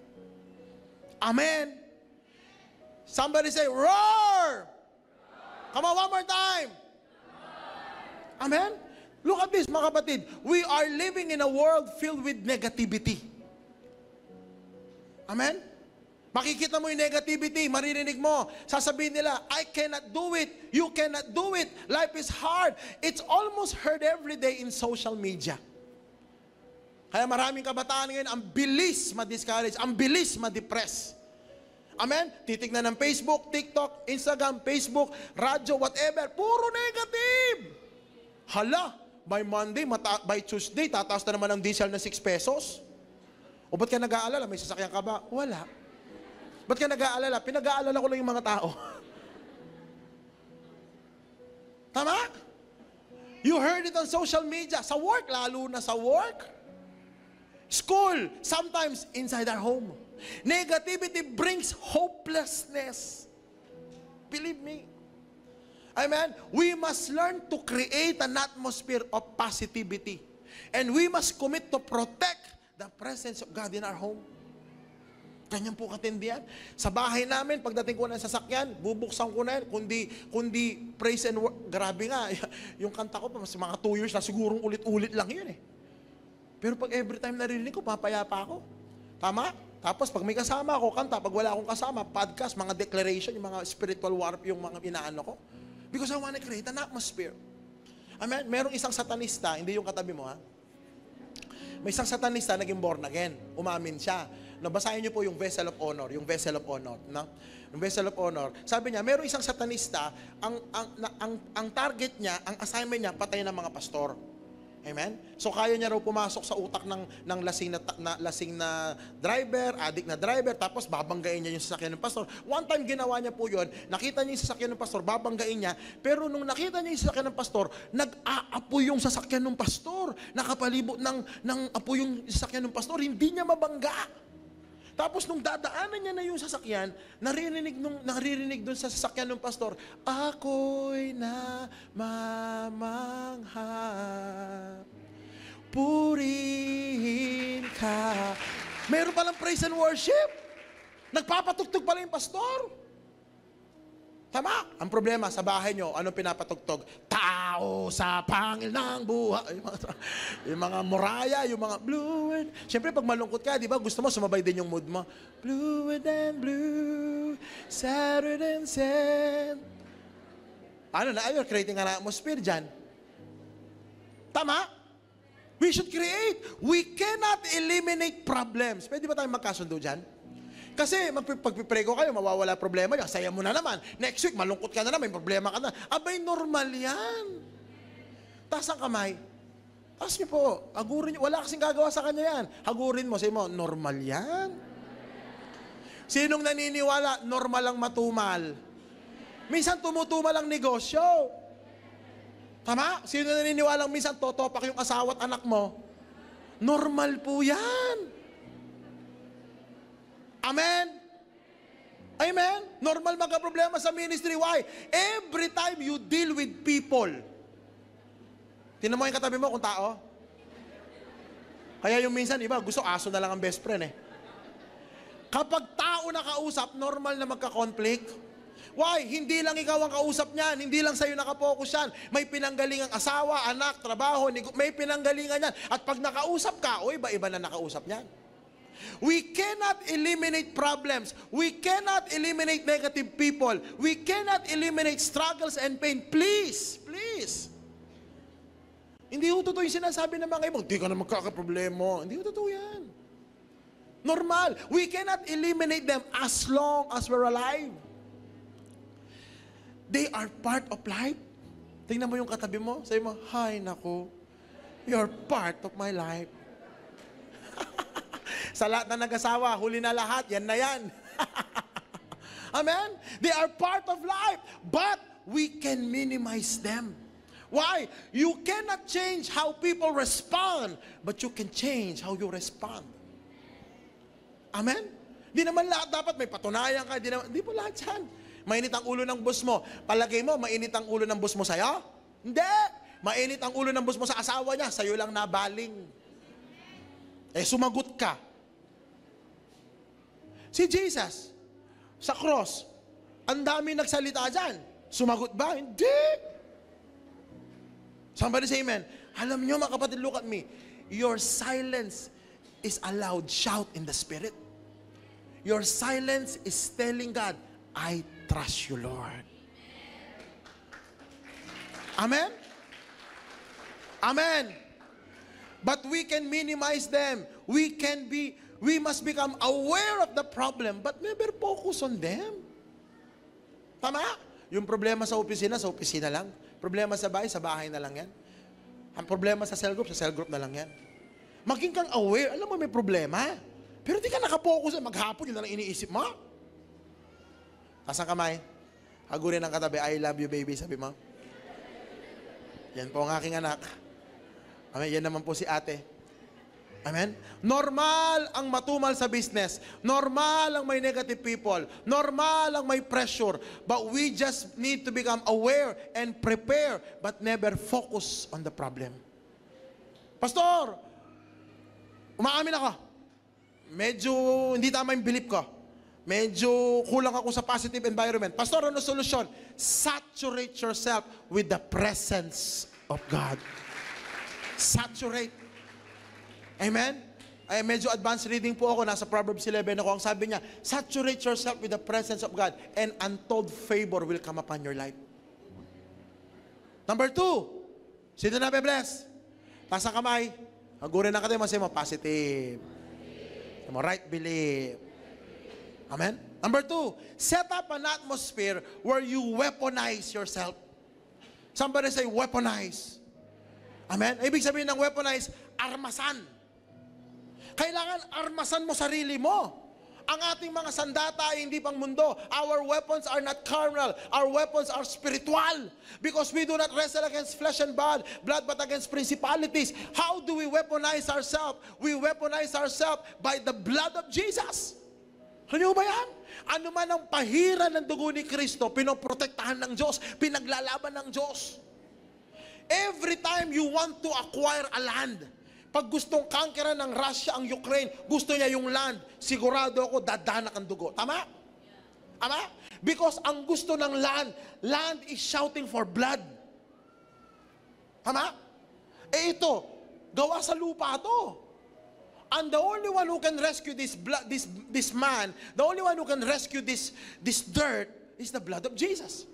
Amen? Somebody say, roar! Come on, one more time. Amen? Look at this, mga kapatid. We are living in a world filled with negativity. Amen? Makikita mo yung negativity, maririnig mo. Sasabihin nila, I cannot do it. You cannot do it. Life is hard. It's almost heard every day in social media. Kaya maraming kabataan ngayon, ang bilis ma-discourage, ang bilis ma-depress. Amen? Titignan ng Facebook, TikTok, Instagram, Facebook, radyo, whatever. Puro negative. Hala, by Monday, mata- by Tuesday, tataas na naman ang diesel na 6 pesos. O ba't ka nag-aalala? May sasakyan ka ba? Wala. Ba't ka nag-aalala? Pinag-aalala ko lang yung mga tao. Tama? You heard it on social media. Sa work, lalo na sa work. School, sometimes inside our home. Negativity brings hopelessness. Believe me. Amen? We must learn to create an atmosphere of positivity. And we must commit to protect the presence of God in our home. Ganyan po katindi yan. Sa bahay namin, pagdating ko ng sasakyan, bubuksan ko na yan. Kundi, kundi praise and work. Grabe nga. Yung kanta ko, mas mga two years na sigurong ulit-ulit lang yun eh. Pero pag every time narinig ko, papayapa ako. Tama? Tapos pag may kasama ako, kanta. Pag wala akong kasama, podcast, mga declaration, yung mga spiritual warp, yung mga inaano ko. Because I want to create an atmosphere. Amen? Merong isang satanista, hindi yung katabi mo ha. May isang satanista naging born again. Umamin siya. Nabasahin niyo po yung vessel of honor, yung vessel of honor, no? Yung vessel of honor. Sabi niya, merong isang satanista, ang ang na- ang, ang target niya, ang assignment niya patay ng mga pastor. Amen? So kaya niya raw pumasok sa utak ng ng lasing na, na lasing na driver, addict na driver, tapos babanggain niya yung sasakyan ng pastor. One time ginawa niya po 'yon, nakita niya yung sasakyan ng pastor, babanggain niya, pero nung nakita niya yung sasakyan ng pastor, nag-aapoy yung sasakyan ng pastor. Nakapalibot ng ng apoy yung sasakyan ng pastor, hindi niya mabangga. Tapos nung dadaanan niya na yung sasakyan, naririnig nung naririnig doon sa sasakyan ng pastor, ako'y na mamangha. Purihin ka. Meron palang praise and worship. Nagpapatugtog pala yung pastor. Tama. Ang problema sa bahay nyo, anong pinapatugtog? Tao sa pangil ng buhay. Yung mga, yung mga moraya, yung mga blue and... Siyempre, pag malungkot ka, di ba, gusto mo sumabay din yung mood mo. Blue and blue, sadder than sad. Ano na, you're creating an atmosphere dyan. Tama? We should create. We cannot eliminate problems. Pwede ba tayong magkasundo dyan? Kasi pagpipray ko kayo, mawawala problema niya. Saya mo na naman. Next week, malungkot ka na naman, may problema ka na. Abay, normal yan. Taas ang kamay. Ask niyo po, hagurin niyo. Wala kasing gagawa sa kanya yan. Hagurin mo, sabi mo, normal yan. Sinong naniniwala, normal ang matumal? Minsan tumutumal ang negosyo. Tama? Sino naniniwala minsan totopak yung asawa at anak mo? Normal po yan. Amen? Amen? Normal magka-problema sa ministry. Why? Every time you deal with people, tinan mo yung katabi mo kung tao. Kaya yung minsan, iba, gusto aso na lang ang best friend eh. Kapag tao na kausap, normal na magka-conflict. Why? Hindi lang ikaw ang kausap niyan. Hindi lang sa'yo nakapokus yan. May pinanggalingang asawa, anak, trabaho, may pinanggalingan yan. At pag nakausap ka, o iba-iba na nakausap niyan. We cannot eliminate problems. We cannot eliminate negative people. We cannot eliminate struggles and pain. Please, please. Hindi ho totoo yung sinasabi ng mga ibang, hindi ka na magkakaproblema. Hindi ho totoo yan. Normal. We cannot eliminate them as long as we're alive. They are part of life. Tingnan mo yung katabi mo. Sabi mo, Hi, nako. You're part of my life. Sa lahat na nag-asawa, huli na lahat, yan na yan. Amen? They are part of life, but we can minimize them. Why? You cannot change how people respond, but you can change how you respond. Amen? Di naman lahat dapat may patunayan ka. Di, naman, po lahat yan. Mainit ang ulo ng boss mo. Palagay mo, mainit ang ulo ng boss mo sa'yo? Hindi. Mainit ang ulo ng boss mo sa asawa niya. Sa'yo lang nabaling. Eh, sumagot ka. Si Jesus, sa cross, ang dami nagsalita dyan. Sumagot ba? Hindi. Somebody say amen. Alam nyo mga kapatid, look at me. Your silence is a loud shout in the spirit. Your silence is telling God, I trust you, Lord. Amen? Amen. But we can minimize them. We can be, we must become aware of the problem, but never focus on them. Tama? Yung problema sa opisina, sa opisina lang. Problema sa bahay, sa bahay na lang yan. Ang problema sa cell group, sa cell group na lang yan. Maging kang aware, alam mo may problema. Pero di ka nakapokus, maghapon yun na lang iniisip mo. Taas ang kamay. Hagurin ang katabi, I love you baby, sabi mo. Yan po ang aking anak. Amen, yan naman po si ate. Amen? Normal ang matumal sa business. Normal ang may negative people. Normal ang may pressure. But we just need to become aware and prepare but never focus on the problem. Pastor, umaamin ako. Medyo hindi tama yung belief ko. Medyo kulang ako sa positive environment. Pastor, ano solusyon? Saturate yourself with the presence of God. Saturate. Amen? Ay, medyo advanced reading po ako. Nasa Proverbs 11 ako. Ang sabi niya, saturate yourself with the presence of God and untold favor will come upon your life. Number two, sino na be-bless? Taas kamay. Hagurin na kayo, masaya mo, positive. Mo, right belief. Amen? Number two, set up an atmosphere where you weaponize yourself. Somebody say, weaponize. Amen? Ibig sabihin ng weaponize, armasan. Kailangan armasan mo sarili mo. Ang ating mga sandata ay hindi pang mundo. Our weapons are not carnal. Our weapons are spiritual. Because we do not wrestle against flesh and blood, blood but against principalities. How do we weaponize ourselves? We weaponize ourselves by the blood of Jesus. Ano ba yan? Ano man ang pahira ng dugo ni Kristo, pinoprotektahan ng Diyos, pinaglalaban ng Diyos. Every time you want to acquire a land, pag gustong kankera ng Russia ang Ukraine, gusto niya yung land, sigurado ako dadanak ang dugo. Tama? Tama? Because ang gusto ng land, land is shouting for blood. Tama? Eh ito, gawa sa lupa to. And the only one who can rescue this blood, this this man, the only one who can rescue this this dirt is the blood of Jesus.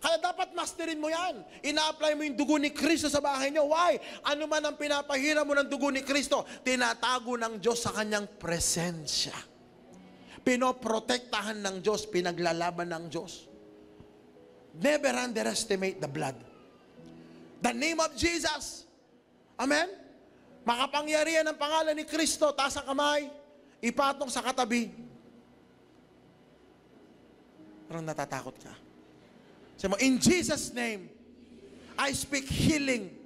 Kaya dapat masterin mo yan. Ina-apply mo yung dugo ni Kristo sa bahay niyo. Why? Ano man ang pinapahira mo ng dugo ni Kristo, tinatago ng Diyos sa kanyang presensya. Pinoprotektahan ng Diyos, pinaglalaban ng Diyos. Never underestimate the blood. The name of Jesus. Amen? Makapangyarihan ng pangalan ni Kristo, taas ang kamay, ipatong sa katabi. Parang natatakot ka. Sabi mo, in Jesus' name, I speak healing.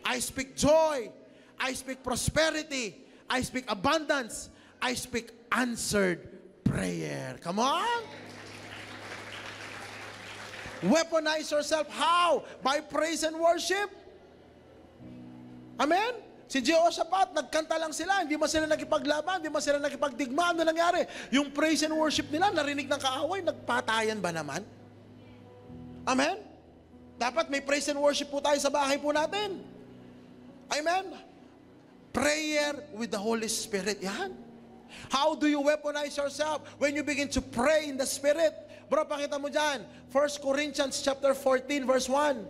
I speak joy. I speak prosperity. I speak abundance. I speak answered prayer. Come on. Weaponize yourself. How? By praise and worship. Amen? Si Jehoshaphat, nagkanta lang sila, hindi man sila nakipaglaban, hindi man sila nakipagdigma. Ano nangyari? Yung praise and worship nila, narinig ng kaaway, nagpatayan ba naman? Amen? Dapat may praise and worship po tayo sa bahay po natin. Amen? Prayer with the Holy Spirit. Yan. How do you weaponize yourself? When you begin to pray in the Spirit. Bro, pakita mo dyan. 1 Corinthians chapter 14 verse 1.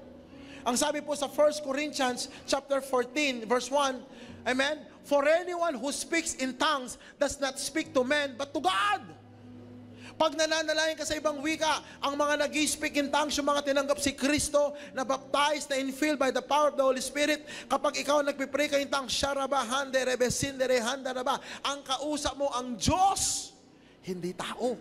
Ang sabi po sa 1 Corinthians chapter 14 verse 1, Amen? For anyone who speaks in tongues does not speak to men but to God. Pag nananalayan ka sa ibang wika, ang mga nag speak in tongues, yung mga tinanggap si Kristo, na baptized, na infilled by the power of the Holy Spirit, kapag ikaw nagpipray ka in tongues, Sharaba, Hande, Rebesindere, Handaraba, ang kausap mo ang Diyos, hindi tao.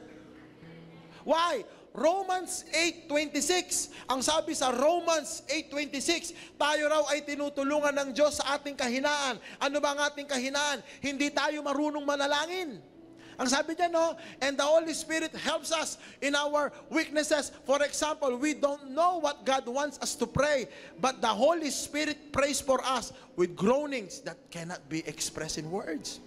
Why? Romans 8.26. Ang sabi sa Romans 8.26, tayo raw ay tinutulungan ng Diyos sa ating kahinaan. Ano ba ang ating kahinaan? Hindi tayo marunong manalangin. Ang sabi niya, no? And the Holy Spirit helps us in our weaknesses. For example, we don't know what God wants us to pray, but the Holy Spirit prays for us with groanings that cannot be expressed in words.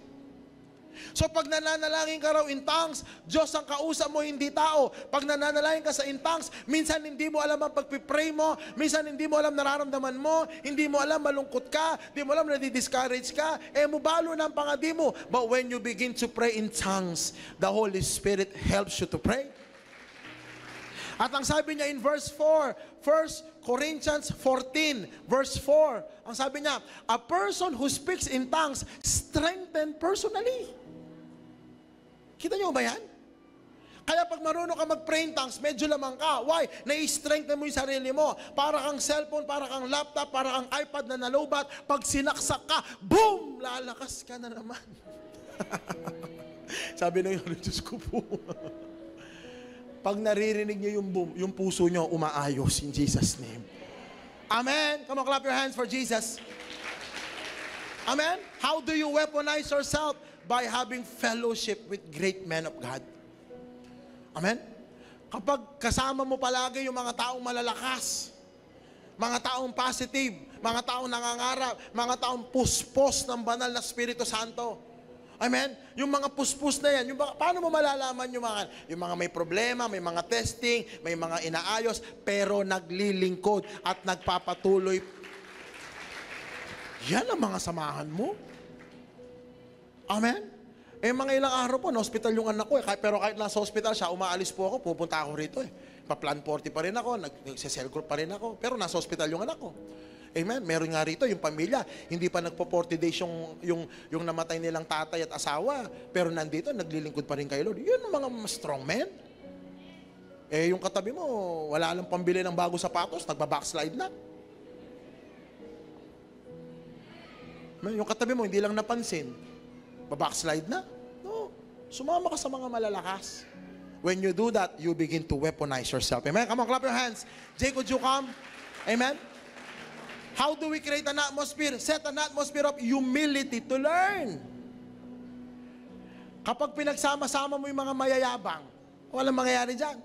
So pag nananalangin ka raw in tongues, Diyos ang kausap mo, hindi tao. Pag nananalangin ka sa in tongues, minsan hindi mo alam ang pagpipray mo, minsan hindi mo alam nararamdaman mo, hindi mo alam malungkot ka, hindi mo alam nadi-discourage ka, eh mubalo ng pangadi mo. But when you begin to pray in tongues, the Holy Spirit helps you to pray. At ang sabi niya in verse 4, 1 Corinthians 14, verse 4, ang sabi niya, a person who speaks in tongues strengthened personally. Kita niyo ba yan? Kaya pag marunong ka mag-pray in tongues, medyo lamang ka. Why? Nai-strengthen mo yung sarili mo. Para kang cellphone, para kang laptop, para kang iPad na nalubat. Pag sinaksak ka, boom! Lalakas ka na naman. Sabi ng yun, Diyos ko po. pag naririnig niyo yung boom, yung puso niyo umaayos in Jesus' name. Amen. Come on, clap your hands for Jesus. Amen. How do you weaponize yourself? By having fellowship with great men of God. Amen? Kapag kasama mo palagi yung mga taong malalakas, mga taong positive, mga taong nangangarap, mga taong puspos ng banal na Espiritu Santo. Amen? Yung mga puspos na yan, yung paano mo malalaman yung mga, yung mga may problema, may mga testing, may mga inaayos, pero naglilingkod at nagpapatuloy. Yan ang mga samahan mo. Amen? Eh, mga ilang araw po, na-hospital yung anak ko eh. Pero kahit nasa hospital siya, umaalis po ako, pupunta ako rito eh. Pa-plan 40 pa rin ako, nag- nagse-cell group pa rin ako. Pero nasa hospital yung anak ko. Amen? Meron nga rito, yung pamilya, hindi pa nagpo 40 days yung, yung, yung namatay nilang tatay at asawa. Pero nandito, naglilingkod pa rin kay Lord. Yun mga strong men. Eh, yung katabi mo, wala lang pambili ng bago sapatos, nagba-backslide na. Yung katabi mo, hindi lang napansin, babackslide na. No. Sumama ka sa mga malalakas. When you do that, you begin to weaponize yourself. Amen? Come on, clap your hands. Jay, could you come? Amen? How do we create an atmosphere? Set an atmosphere of humility to learn. Kapag pinagsama-sama mo yung mga mayayabang, walang mangyayari dyan.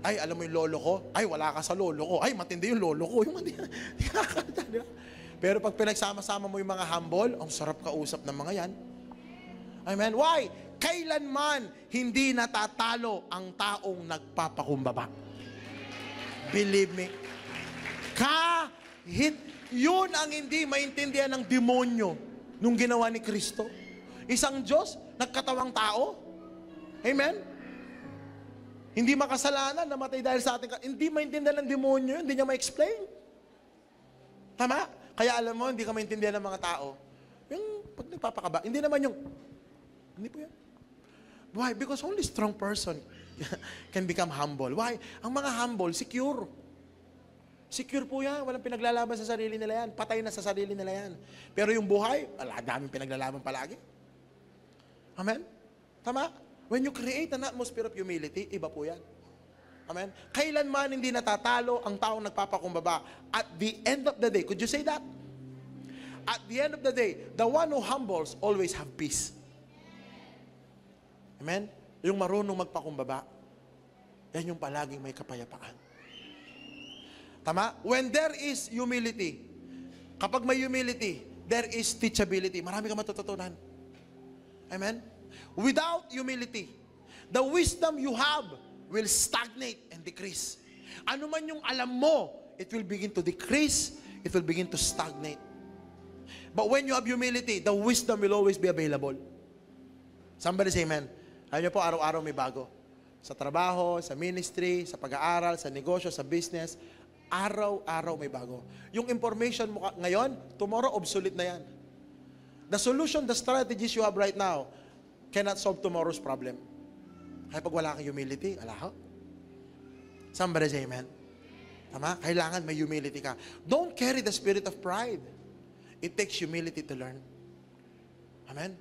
Ay, alam mo yung lolo ko? Ay, wala ka sa lolo ko. Ay, matindi yung lolo ko. Yung matindi. Pero pag pinagsama-sama mo yung mga humble, ang sarap kausap ng mga yan. Amen. Why? Kailanman hindi natatalo ang taong nagpapakumbaba. Believe me. Kahit yun ang hindi maintindihan ng demonyo nung ginawa ni Kristo. Isang Diyos, nagkatawang tao. Amen? Hindi makasalanan, namatay dahil sa ating... Hindi maintindihan ng demonyo, yun, hindi niya ma-explain. Tama? Kaya alam mo, hindi ka maintindihan ng mga tao. Yung pag nagpapakaba, hindi naman yung... Hindi po yan. Why? Because only strong person can become humble. Why? Ang mga humble, secure. Secure po yan. Walang pinaglalaban sa sarili nila yan. Patay na sa sarili nila yan. Pero yung buhay, wala, daming pinaglalaban palagi. Amen? Tama? When you create an atmosphere of humility, iba po yan. Amen? Kailanman hindi natatalo ang taong nagpapakumbaba. At the end of the day, could you say that? At the end of the day, the one who humbles always have peace. Amen? Yung marunong magpakumbaba, yan yung palaging may kapayapaan. Tama? When there is humility, kapag may humility, there is teachability. Marami ka matututunan. Amen? Without humility, the wisdom you have will stagnate and decrease. Ano man yung alam mo, it will begin to decrease, it will begin to stagnate. But when you have humility, the wisdom will always be available. Somebody say amen. Alam niyo po, araw-araw may bago. Sa trabaho, sa ministry, sa pag-aaral, sa negosyo, sa business, araw-araw may bago. Yung information mo ngayon, tomorrow obsolete na yan. The solution, the strategies you have right now cannot solve tomorrow's problem. Kaya pag wala kang humility, ala ho. Somebody say amen. Tama? Kailangan may humility ka. Don't carry the spirit of pride. It takes humility to learn. Amen?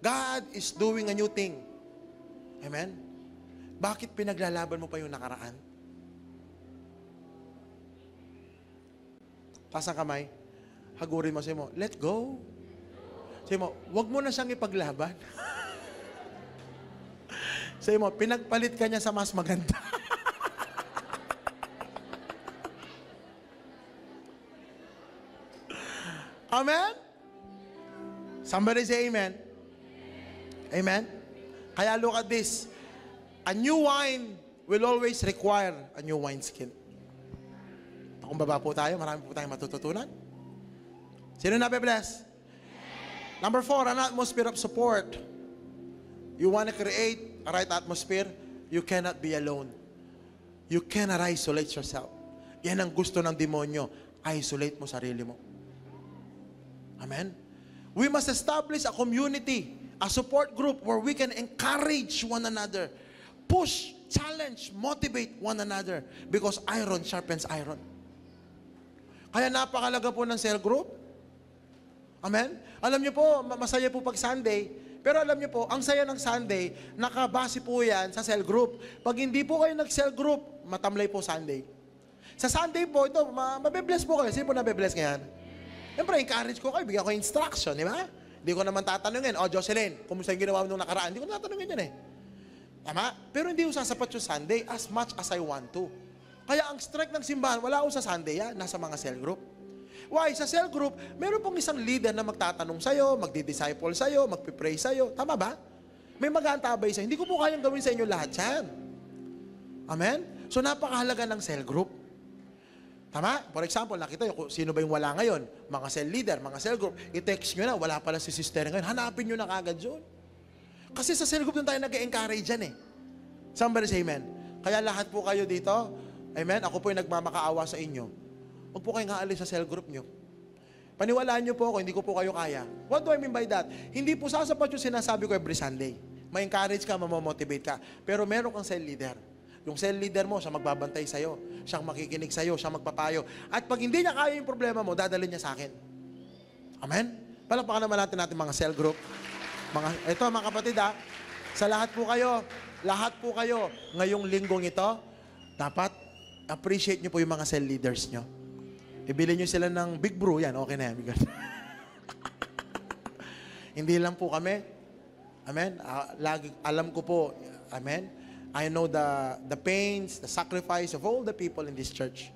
God is doing a new thing. Amen? Bakit pinaglalaban mo pa yung nakaraan? Taas ang kamay. Hagurin mo sa'yo mo, let go. Sa'yo mo, wag mo na siyang ipaglaban. sa'yo mo, pinagpalit ka niya sa mas maganda. amen? Somebody say amen. Amen? Kaya look at this. A new wine will always require a new wineskin. Pakumbaba po tayo, marami po tayong matututunan. Sino na bless? Number four, an atmosphere of support. You want to create a right atmosphere, you cannot be alone. You cannot isolate yourself. Yan ang gusto ng demonyo. Isolate mo sarili mo. Amen? We must establish a community, a support group where we can encourage one another, push, challenge, motivate one another because iron sharpens iron. Kaya napakalaga po ng cell group. Amen? Alam niyo po, ma- masaya po pag Sunday, pero alam niyo po, ang saya ng Sunday, nakabase po yan sa cell group. Pag hindi po kayo nag-cell group, matamlay po Sunday. Sa Sunday po, ito, ma- mabibless po kayo. Sino po nabibless ngayon? Siyempre, encourage ko kayo, bigyan ko instruction, di ba? Hindi ko naman tatanungin, oh Jocelyn, kumusta yung ginawa mo nung nakaraan? Hindi ko tatanungin yan eh. Tama? Pero hindi ko sasapat yung Sunday as much as I want to. Kaya ang strength ng simbahan, wala ko sa Sunday yan, nasa mga cell group. Why? Sa cell group, meron pong isang leader na magtatanong sa'yo, magdi-disciple sa'yo, magpipray sa'yo. Tama ba? May mag-aantabay sa'yo. Hindi ko po kayang gawin sa inyo lahat yan. Amen? So napakahalaga ng cell group. Tama? For example, nakita nyo sino ba yung wala ngayon. Mga cell leader, mga cell group. I-text nyo na, wala pala si sister ngayon. Hanapin nyo na kagad yun. Kasi sa cell group doon tayo nag-encourage yan eh. Somebody say amen. Kaya lahat po kayo dito, amen, ako po yung nagmamakaawa sa inyo. Huwag po kayong aalis sa cell group nyo. Paniwalaan nyo po ako, hindi ko po kayo kaya. What do I mean by that? Hindi po sasapat yung sinasabi ko every Sunday. May-encourage ka, mamomotivate ka. Pero meron kang cell leader. Yung cell leader mo, siya magbabantay sa'yo. Siyang makikinig sa'yo, siyang magpapayo. At pag hindi niya kaya yung problema mo, dadalhin niya sa akin. Amen? Palakpakan naman natin natin mga cell group. Mga, ito mga kapatid ha, sa lahat po kayo, lahat po kayo, ngayong linggong ito, dapat appreciate nyo po yung mga cell leaders nyo. Ibili nyo sila ng Big Brew, yan, okay na yan. Hindi lang po kami. Amen? Ah, lagi, alam ko po, amen? I know the the pains, the sacrifice of all the people in this church.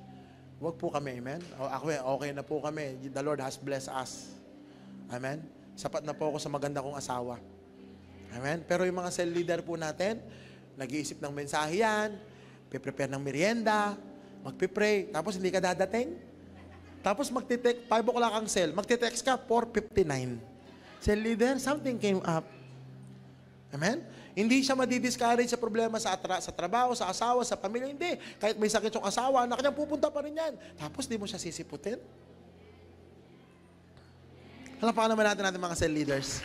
Huwag po kami, amen? O, ako, okay na po kami. The Lord has blessed us. Amen? Sapat na po ako sa maganda kong asawa. Amen? Pero yung mga cell leader po natin, nag-iisip ng mensahe yan, prepare ng merienda, magpipray, tapos hindi ka dadating. Tapos magtitek, 5 o'clock ang cell, magtitext ka, 4.59. Cell leader, something came up. Amen? Hindi siya madi-discourage sa problema sa, atra- sa trabaho, sa asawa, sa pamilya. Hindi. Kahit may sakit yung asawa, anak niya, pupunta pa rin yan. Tapos di mo siya sisiputin. Halapakan naman natin natin mga cell leaders.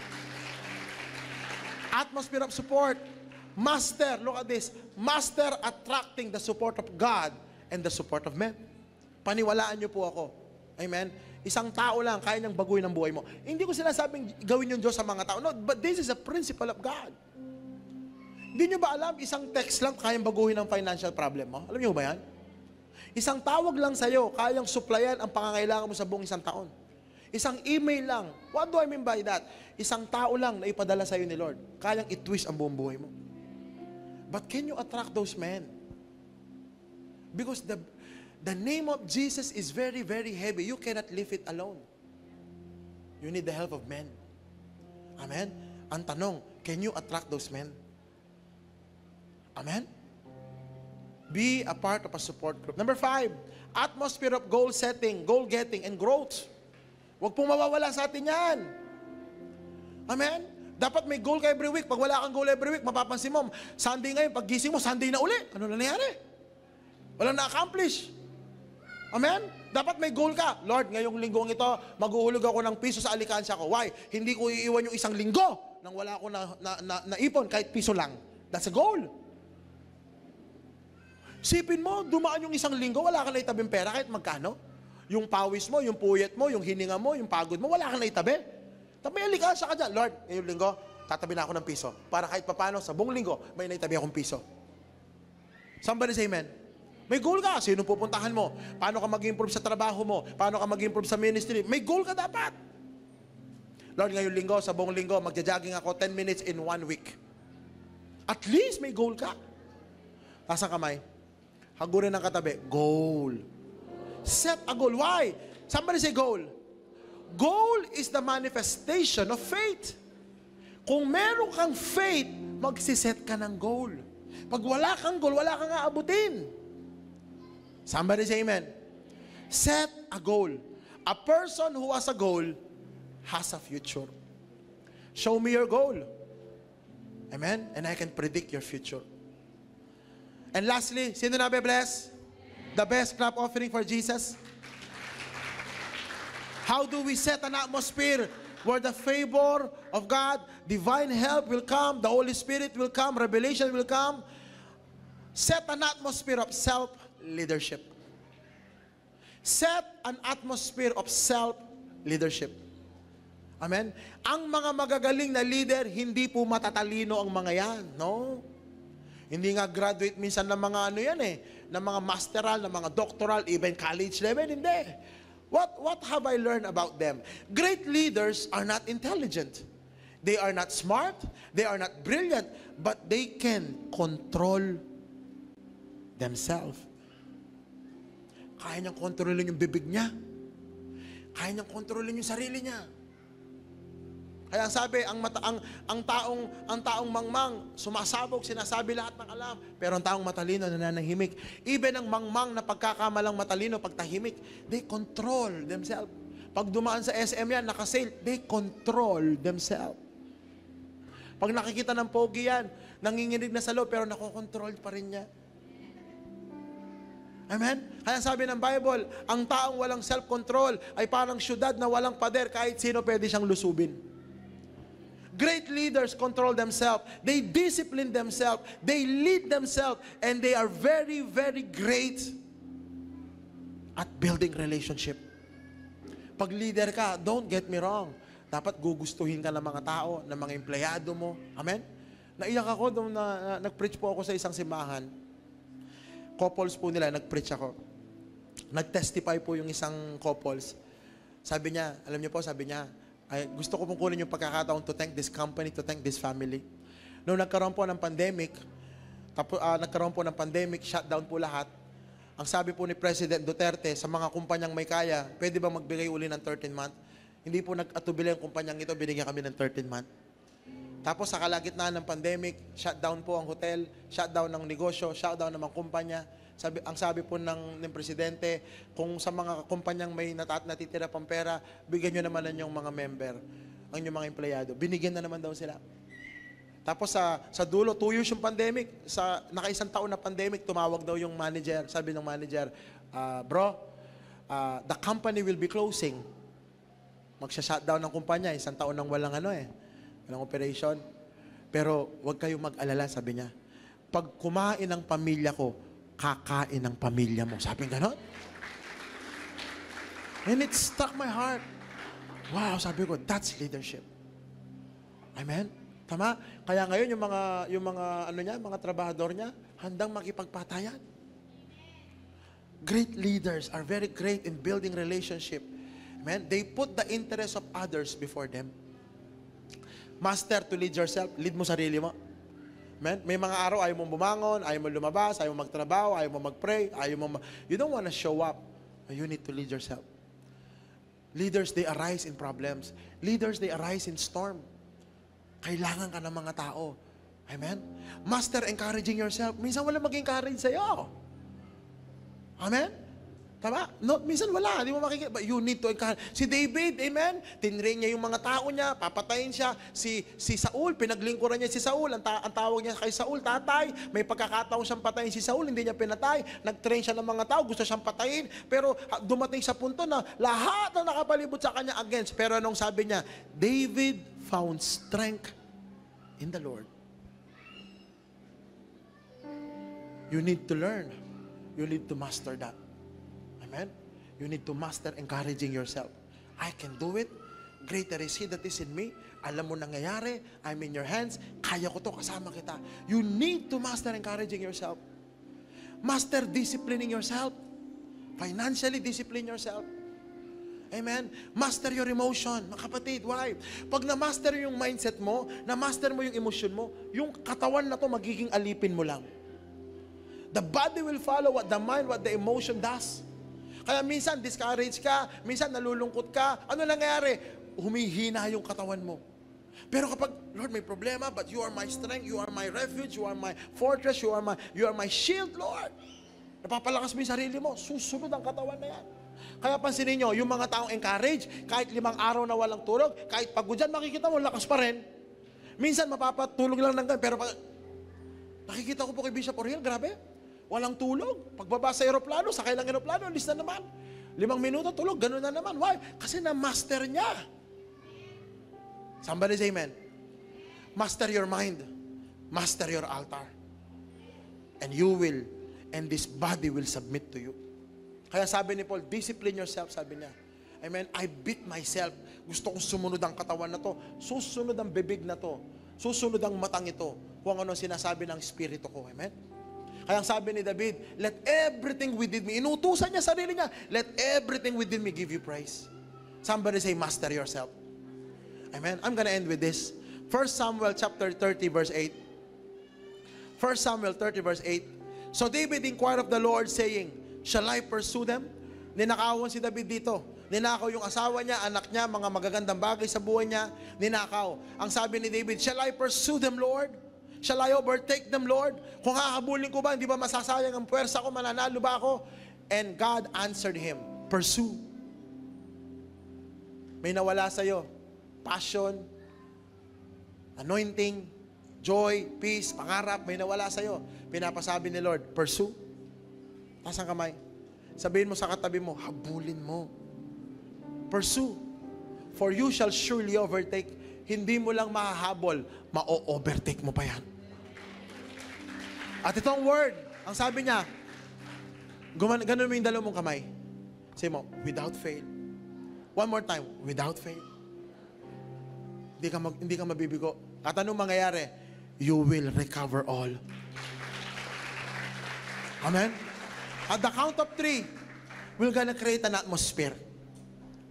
Atmosphere of support. Master, look at this. Master attracting the support of God and the support of men. Paniwalaan niyo po ako. Amen? Isang tao lang, kaya niyang baguhin ang buhay mo. Hindi ko sinasabing gawin yung Diyos sa mga tao. No, but this is a principle of God. Hindi niyo ba alam, isang text lang kayang baguhin ang financial problem mo? Alam niyo ba yan? Isang tawag lang sa'yo, kayang suplayan ang pangangailangan mo sa buong isang taon. Isang email lang. What do I mean by that? Isang tao lang na ipadala sa'yo ni Lord, kayang itwist ang buong buhay mo. But can you attract those men? Because the, the name of Jesus is very, very heavy. You cannot lift it alone. You need the help of men. Amen? Ang tanong, can you attract those men? Amen? Be a part of a support group. Number five, atmosphere of goal setting, goal getting, and growth. Huwag pong mawawala sa atin yan. Amen? Dapat may goal ka every week. Pag wala kang goal every week, mapapansin mo, Sunday ngayon, pag gising mo, Sunday na uli. Ano na nangyari? Walang na-accomplish. Amen? Dapat may goal ka. Lord, ngayong linggong ito, maghuhulog ako ng piso sa alikansya ko. Why? Hindi ko iiwan yung isang linggo nang wala ako na, na, na, naipon kahit piso lang. That's a goal. Sipin mo, dumaan yung isang linggo, wala ka na itabing pera kahit magkano. Yung pawis mo, yung puyat mo, yung hininga mo, yung pagod mo, wala ka na itabi. Tapos may alikansya ka dyan. Lord, ngayong linggo, tatabi na ako ng piso. Para kahit papano, sa buong linggo, may naitabi akong piso. Somebody say amen. May goal ka. Sino pupuntahan mo? Paano ka mag-improve sa trabaho mo? Paano ka mag-improve sa ministry? May goal ka dapat. Lord, ngayong linggo, sa buong linggo, magja-jogging ako 10 minutes in one week. At least may goal ka. Taas ang kamay. Hagurin ng katabi. Goal. Set a goal. Why? Somebody say goal. Goal is the manifestation of faith. Kung meron kang faith, magsiset ka ng goal. Pag wala kang goal, wala kang aabutin. Somebody say amen. Set a goal. A person who has a goal has a future. Show me your goal. Amen? And I can predict your future. And lastly, sino na bless? The best clap offering for Jesus? How do we set an atmosphere where the favor of God, divine help will come, the Holy Spirit will come, revelation will come? Set an atmosphere of self-leadership. Set an atmosphere of self-leadership. Amen? Ang mga magagaling na leader, hindi po matatalino ang mga yan. No? Hindi nga graduate minsan ng mga ano yan eh, ng mga masteral, ng mga doctoral, even college level, hindi. What, what have I learned about them? Great leaders are not intelligent. They are not smart, they are not brilliant, but they can control themselves. Kaya niyang kontrolin yung bibig niya. Kaya niyang kontrolin yung sarili niya. Kaya ang sabi, ang, mata, ang, ang, taong, ang taong mangmang, sumasabog, sinasabi lahat ng alam. Pero ang taong matalino, nananahimik. Even ang mangmang na pagkakamalang matalino, pagtahimik, they control themselves. Pag dumaan sa SM yan, nakasale, they control themselves. Pag nakikita ng pogi yan, nanginginig na sa loob, pero nakokontrol pa rin niya. Amen? Kaya sabi ng Bible, ang taong walang self-control ay parang syudad na walang pader, kahit sino pwede siyang lusubin. Great leaders control themselves. They discipline themselves. They lead themselves. And they are very, very great at building relationship. Pag leader ka, don't get me wrong. Dapat gugustuhin ka ng mga tao, ng mga empleyado mo. Amen? Naiyak ako nung na, na, nag-preach po ako sa isang simbahan. Couples po nila, nag-preach ako. Nag-testify po yung isang couples. Sabi niya, alam niyo po, sabi niya, ay, gusto ko pong kunin yung pagkakataon to thank this company, to thank this family. Noong nagkaroon po ng pandemic, tapo, uh, nagkaroon po ng pandemic, shutdown po lahat. Ang sabi po ni President Duterte sa mga kumpanyang may kaya, pwede ba magbigay uli ng 13 month? Hindi po nag-atubili ang kumpanyang ito, binigyan kami ng 13 month. Tapos sa kalagitnaan ng pandemic, shutdown po ang hotel, shutdown ng negosyo, shutdown ng mga kumpanya. Sabi, ang sabi po ng, ng presidente, kung sa mga kumpanyang may natat, natitira pang pera, bigyan nyo naman ng yung mga member, ang inyong mga empleyado. Binigyan na naman daw sila. Tapos sa, sa dulo, two years yung pandemic, sa nakaisang taon na pandemic, tumawag daw yung manager. Sabi ng manager, uh, bro, uh, the company will be closing. Magsha-shutdown ng kumpanya, isang taon nang walang ano eh, walang operation. Pero huwag kayong mag-alala, sabi niya. Pag kumain ng pamilya ko, kakain ng pamilya mo. Sabi ganon. And it struck my heart. Wow, sabi ko, that's leadership. Amen? Tama? Kaya ngayon yung mga yung mga ano niya, mga trabahador niya, handang makipagpatayan. Great leaders are very great in building relationship. Amen? They put the interest of others before them. Master to lead yourself, lead mo sarili mo. Amen? May mga araw ayaw mo bumangon, ayaw mo lumabas, ayaw mo magtrabaho, ayaw mo magpray, ayaw mo ma- You don't want to show up. You need to lead yourself. Leaders, they arise in problems. Leaders, they arise in storm. Kailangan ka ng mga tao. Amen? Master, encouraging yourself. Minsan wala mag-encourage sa'yo. Amen? Tama? No, minsan wala, di mo makikita. But you need to encourage. Si David, amen? Tinrain niya yung mga tao niya, papatayin siya. Si, si Saul, pinaglingkuran niya si Saul. Ang, ta- ang tawag niya kay Saul, tatay. May pagkakataon siyang patayin si Saul, hindi niya pinatay. Nag-train siya ng mga tao, gusto siyang patayin. Pero ha, dumating sa punto na lahat na nakapalibot sa kanya against. Pero anong sabi niya? David found strength in the Lord. You need to learn. You need to master that. Amen? You need to master encouraging yourself. I can do it. Greater is He that is in me. Alam mo nangyayari. I'm in your hands. Kaya ko to. Kasama kita. You need to master encouraging yourself. Master disciplining yourself. Financially discipline yourself. Amen? Master your emotion. Mga kapatid, why? Pag na-master yung mindset mo, na-master mo yung emotion mo, yung katawan na to magiging alipin mo lang. The body will follow what the mind, what the emotion does. Kaya minsan discourage ka, minsan nalulungkot ka. Ano nangyayari? Humihina yung katawan mo. Pero kapag, Lord, may problema, but you are my strength, you are my refuge, you are my fortress, you are my, you are my shield, Lord. Napapalakas mo yung sarili mo, susunod ang katawan na yan. Kaya pansinin nyo, yung mga taong encourage, kahit limang araw na walang tulog, kahit pagod dyan, makikita mo, lakas pa rin. Minsan mapapatulog lang ng ganun, pero pag, nakikita ko po kay Bishop Oriel, grabe. Walang tulog. Pagbaba sa aeroplano, sakay lang aeroplano, alis na naman. Limang minuto, tulog, ganun na naman. Why? Kasi na-master niya. Somebody say amen. Master your mind. Master your altar. And you will, and this body will submit to you. Kaya sabi ni Paul, discipline yourself, sabi niya. Amen. I beat myself. Gusto kong sumunod ang katawan na to. Susunod ang bibig na to. Susunod ang matang ito. Kung ano sinasabi ng Espiritu ko. Amen. Kaya sabi ni David, let everything within me, inutusan niya sarili niya, let everything within me give you praise. Somebody say, master yourself. Amen. I'm gonna end with this. 1 Samuel chapter 30 verse 8. 1 Samuel 30 verse 8. So David inquired of the Lord saying, Shall I pursue them? Ninakawan si David dito. Ninakaw yung asawa niya, anak niya, mga magagandang bagay sa buhay niya. Ninakaw. Ang sabi ni David, Shall I pursue them, Lord? Shall I overtake them, Lord? Kung hahabulin ko ba, hindi ba masasayang ang puwersa ko, mananalo ba ako? And God answered him, Pursue. May nawala sa'yo. Passion, anointing, joy, peace, pangarap, may nawala sa'yo. Pinapasabi ni Lord, pursue. Taas ang kamay. Sabihin mo sa katabi mo, habulin mo. Pursue. For you shall surely overtake. Hindi mo lang mahahabol, ma-overtake mo pa yan. At itong word, ang sabi niya, guman, ganun mo yung dalawang mong kamay. Say mo, without fail. One more time, without fail. Hindi ka, mag, hindi ka mabibigo. At anong mangyayari? You will recover all. Amen? At the count of three, we're gonna create an atmosphere.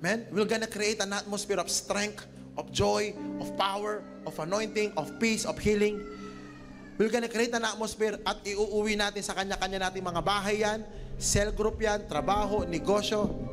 Amen? We're gonna create an atmosphere of strength, of joy, of power, of anointing, of peace, of healing. We're gonna create an atmosphere at iuuwi natin sa kanya-kanya nating mga bahay yan, cell group yan, trabaho, negosyo,